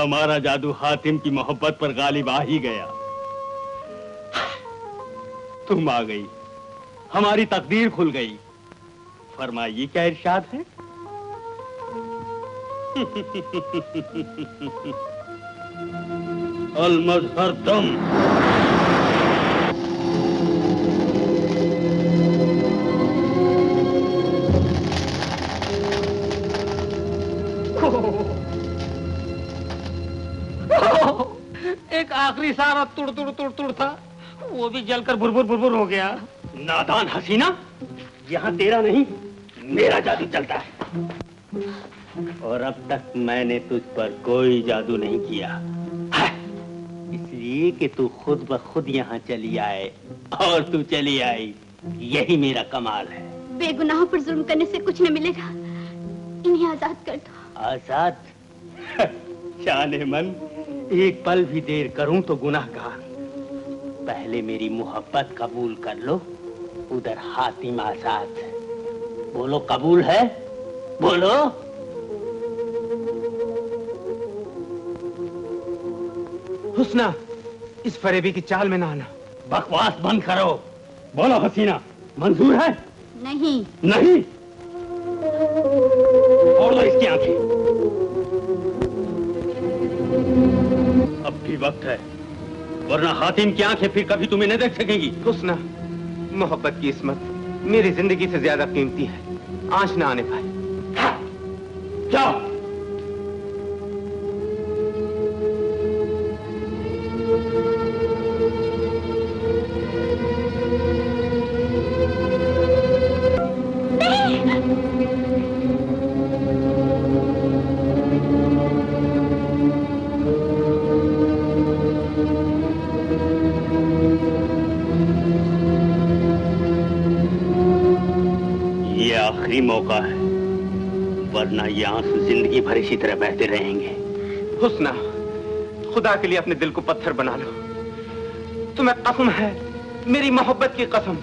हमारा जादू हातिम की मोहब्बत पर गालिब आ ही गया। तुम आ गई। हमारी तकदीर खुल गई। फरमाइए क्या इरशाद है? अल मजहर दम एक आखिरी सारा तुड़ तुड़ तुड़ तुड़ था। वो भी जलकर बुरबुर बुरबुर हो गया। नादान हसीना यहाँ तेरा नहीं मेरा जादू चलता है। और अब तक मैंने तुझ पर कोई जादू नहीं किया। है, इसलिए कि तू खुद ब खुद यहाँ चली आए और तू चली आई। यही मेरा कमाल है। बेगुनाहों पर जुल्म करने से कुछ न मिलेगा। इन्हें आज़ाद कर दो। आज़ाद? शान मन एक पल भी देर करूँ तो गुनाहगार। पहले मेरी मोहब्बत कबूल कर लो उधर हातिम आज़ाद बोलो कबूल है? बोलो। हुस्ना इस फरेबी की चाल में ना आना। बकवास बंद करो। बोलो हसीना मंजूर है? नहीं। नहीं? और दो इसकी आँखें। अब भी वक्त है वरना हातिम की आँखें फिर कभी तुम्हें नहीं देख सकेंगी। हुस्ना मोहब्बत की इसमत मेरी ज़िंदगी से ज़्यादा कीमती है। आँच ना आने पाए। जाओ। इसी तरह बहते रहेंगे हुस्ना खुदा के लिए अपने दिल को पत्थर बना लो तुम्हें कसम है मेरी मोहब्बत की कसम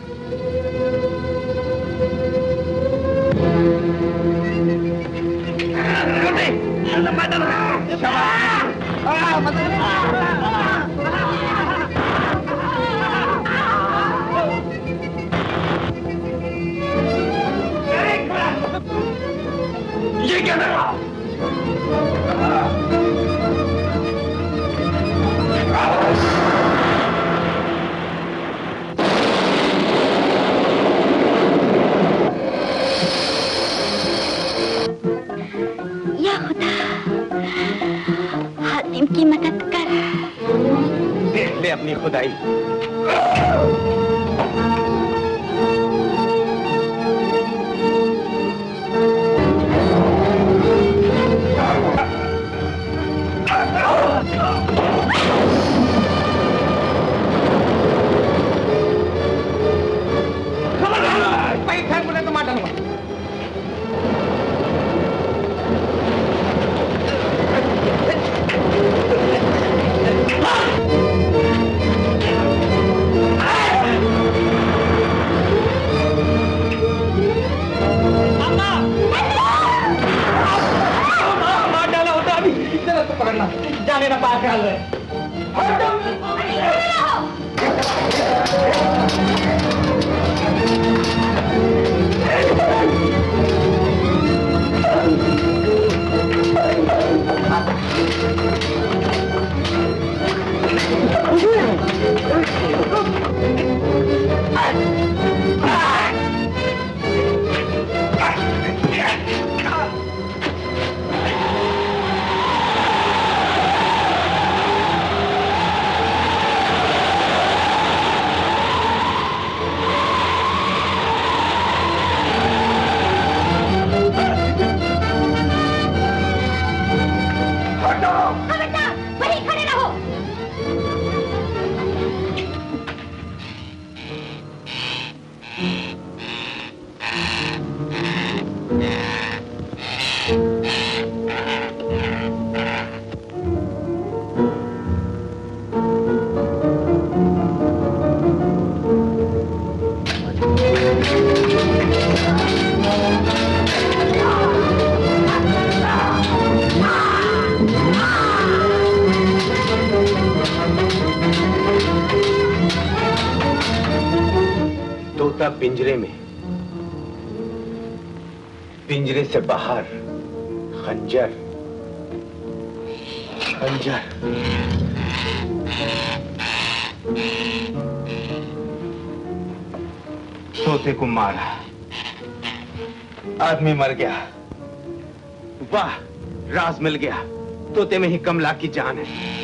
ये मिल गया। तोते में ही कमला की जान है।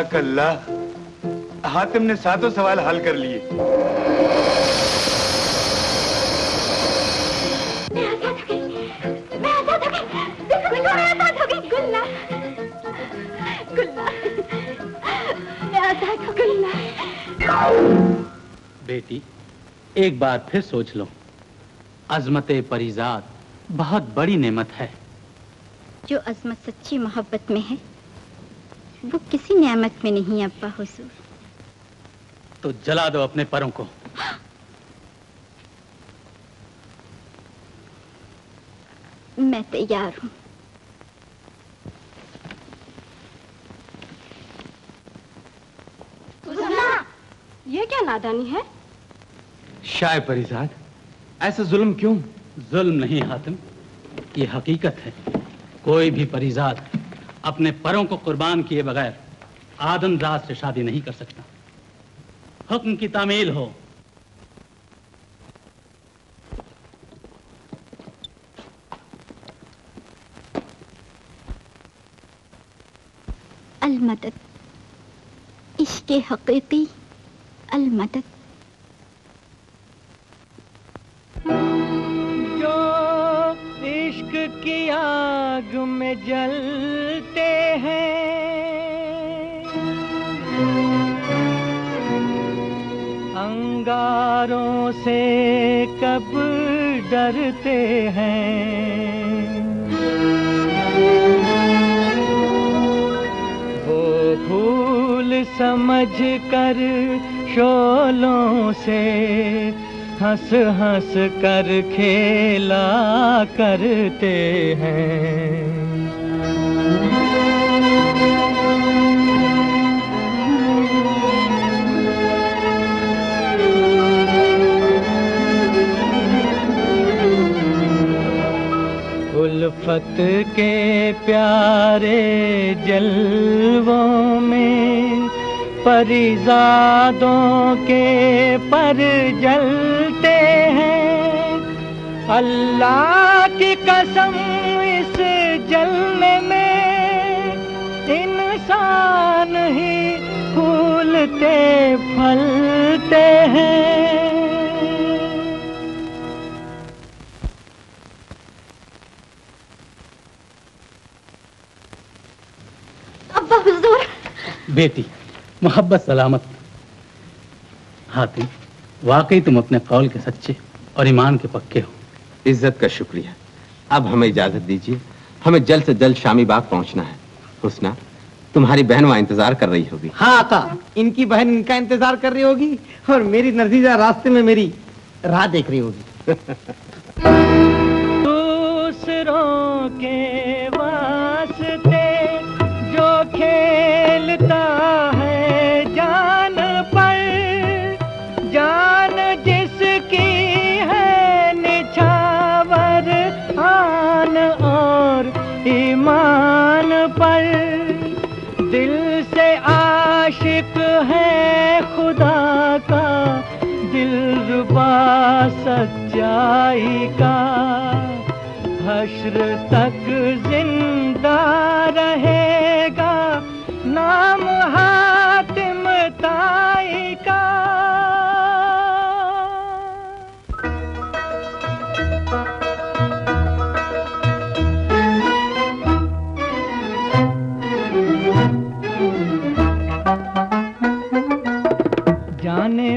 जजाकल्ला हातिम ने सातों सवाल हल कर लिए। मैं आज़ाद गई। देखो देखो मैं आज़ाद गई? गुल्ला। गुल्ला। मैं आज़ाद गुल्ला बेटी एक बार फिर सोच लो। अजमत परिजात बहुत बड़ी नेमत है। जो अजमत सच्ची मोहब्बत में है वो किसी नियामत में नहीं अब्बा हुजूर। तो जला दो अपने परों को। मैं तैयार हूँ। ये क्या नादानी है? शाय परिजाद ऐसा जुल्म क्यों? जुल्म नहीं हातिम। ये हकीकत है। कोई भी परिजात अपने परों को कुर्बान किए बगैर आदम जात से शादी नहीं कर सकता। हुक्म की तामील हो। अलमदद। इश्क हकीकी अलमदद। इश्क की आग में जलते हैं। अंगारों से कब डरते हैं। वो फूल समझ कर शोलों से हंस हंस कर खेला करते हैं। उल्फत के प्यारे जलवों में परिजादों के पर जलते हैं। अल्लाह की कसम इस जलने में इंसान ही फूलते फलते हैं। बेटी मोहब्बत सलामत। हातिम वाकई तुम अपने कौल के सच्चे और ईमान के पक्के हो। इज़्ज़त का शुक्रिया। अब हमें इजाज़त दीजिए। हमें जल्द से जल्द शामी बाग पहुँचना है। हुसना तुम्हारी बहन वहाँ इंतज़ार कर रही होगी। हाँ आका। इनकी बहन इनका इंतज़ार कर रही होगी और मेरी नजीजा रास्ते में मेरी राह देख रही होगी। दूसरों के वास्ते जो खेलता ईमान पर दिल से आशिक है खुदा का, दिल रुबा सच्चाई का। हश्र तक ज़िंदा रहेगा, नाम हातिम ताई का।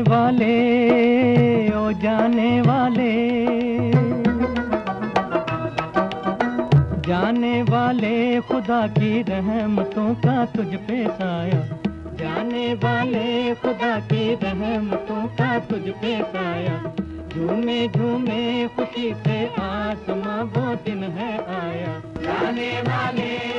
वाले, ओ जाने वाले। जाने वाले खुदा की रहमतों का तुझ पे साया। जाने वाले खुदा की रहमतों का तुझ पे साया। झूमे झूमे, खुशी से आसमां वो दिन है आया। जाने वाले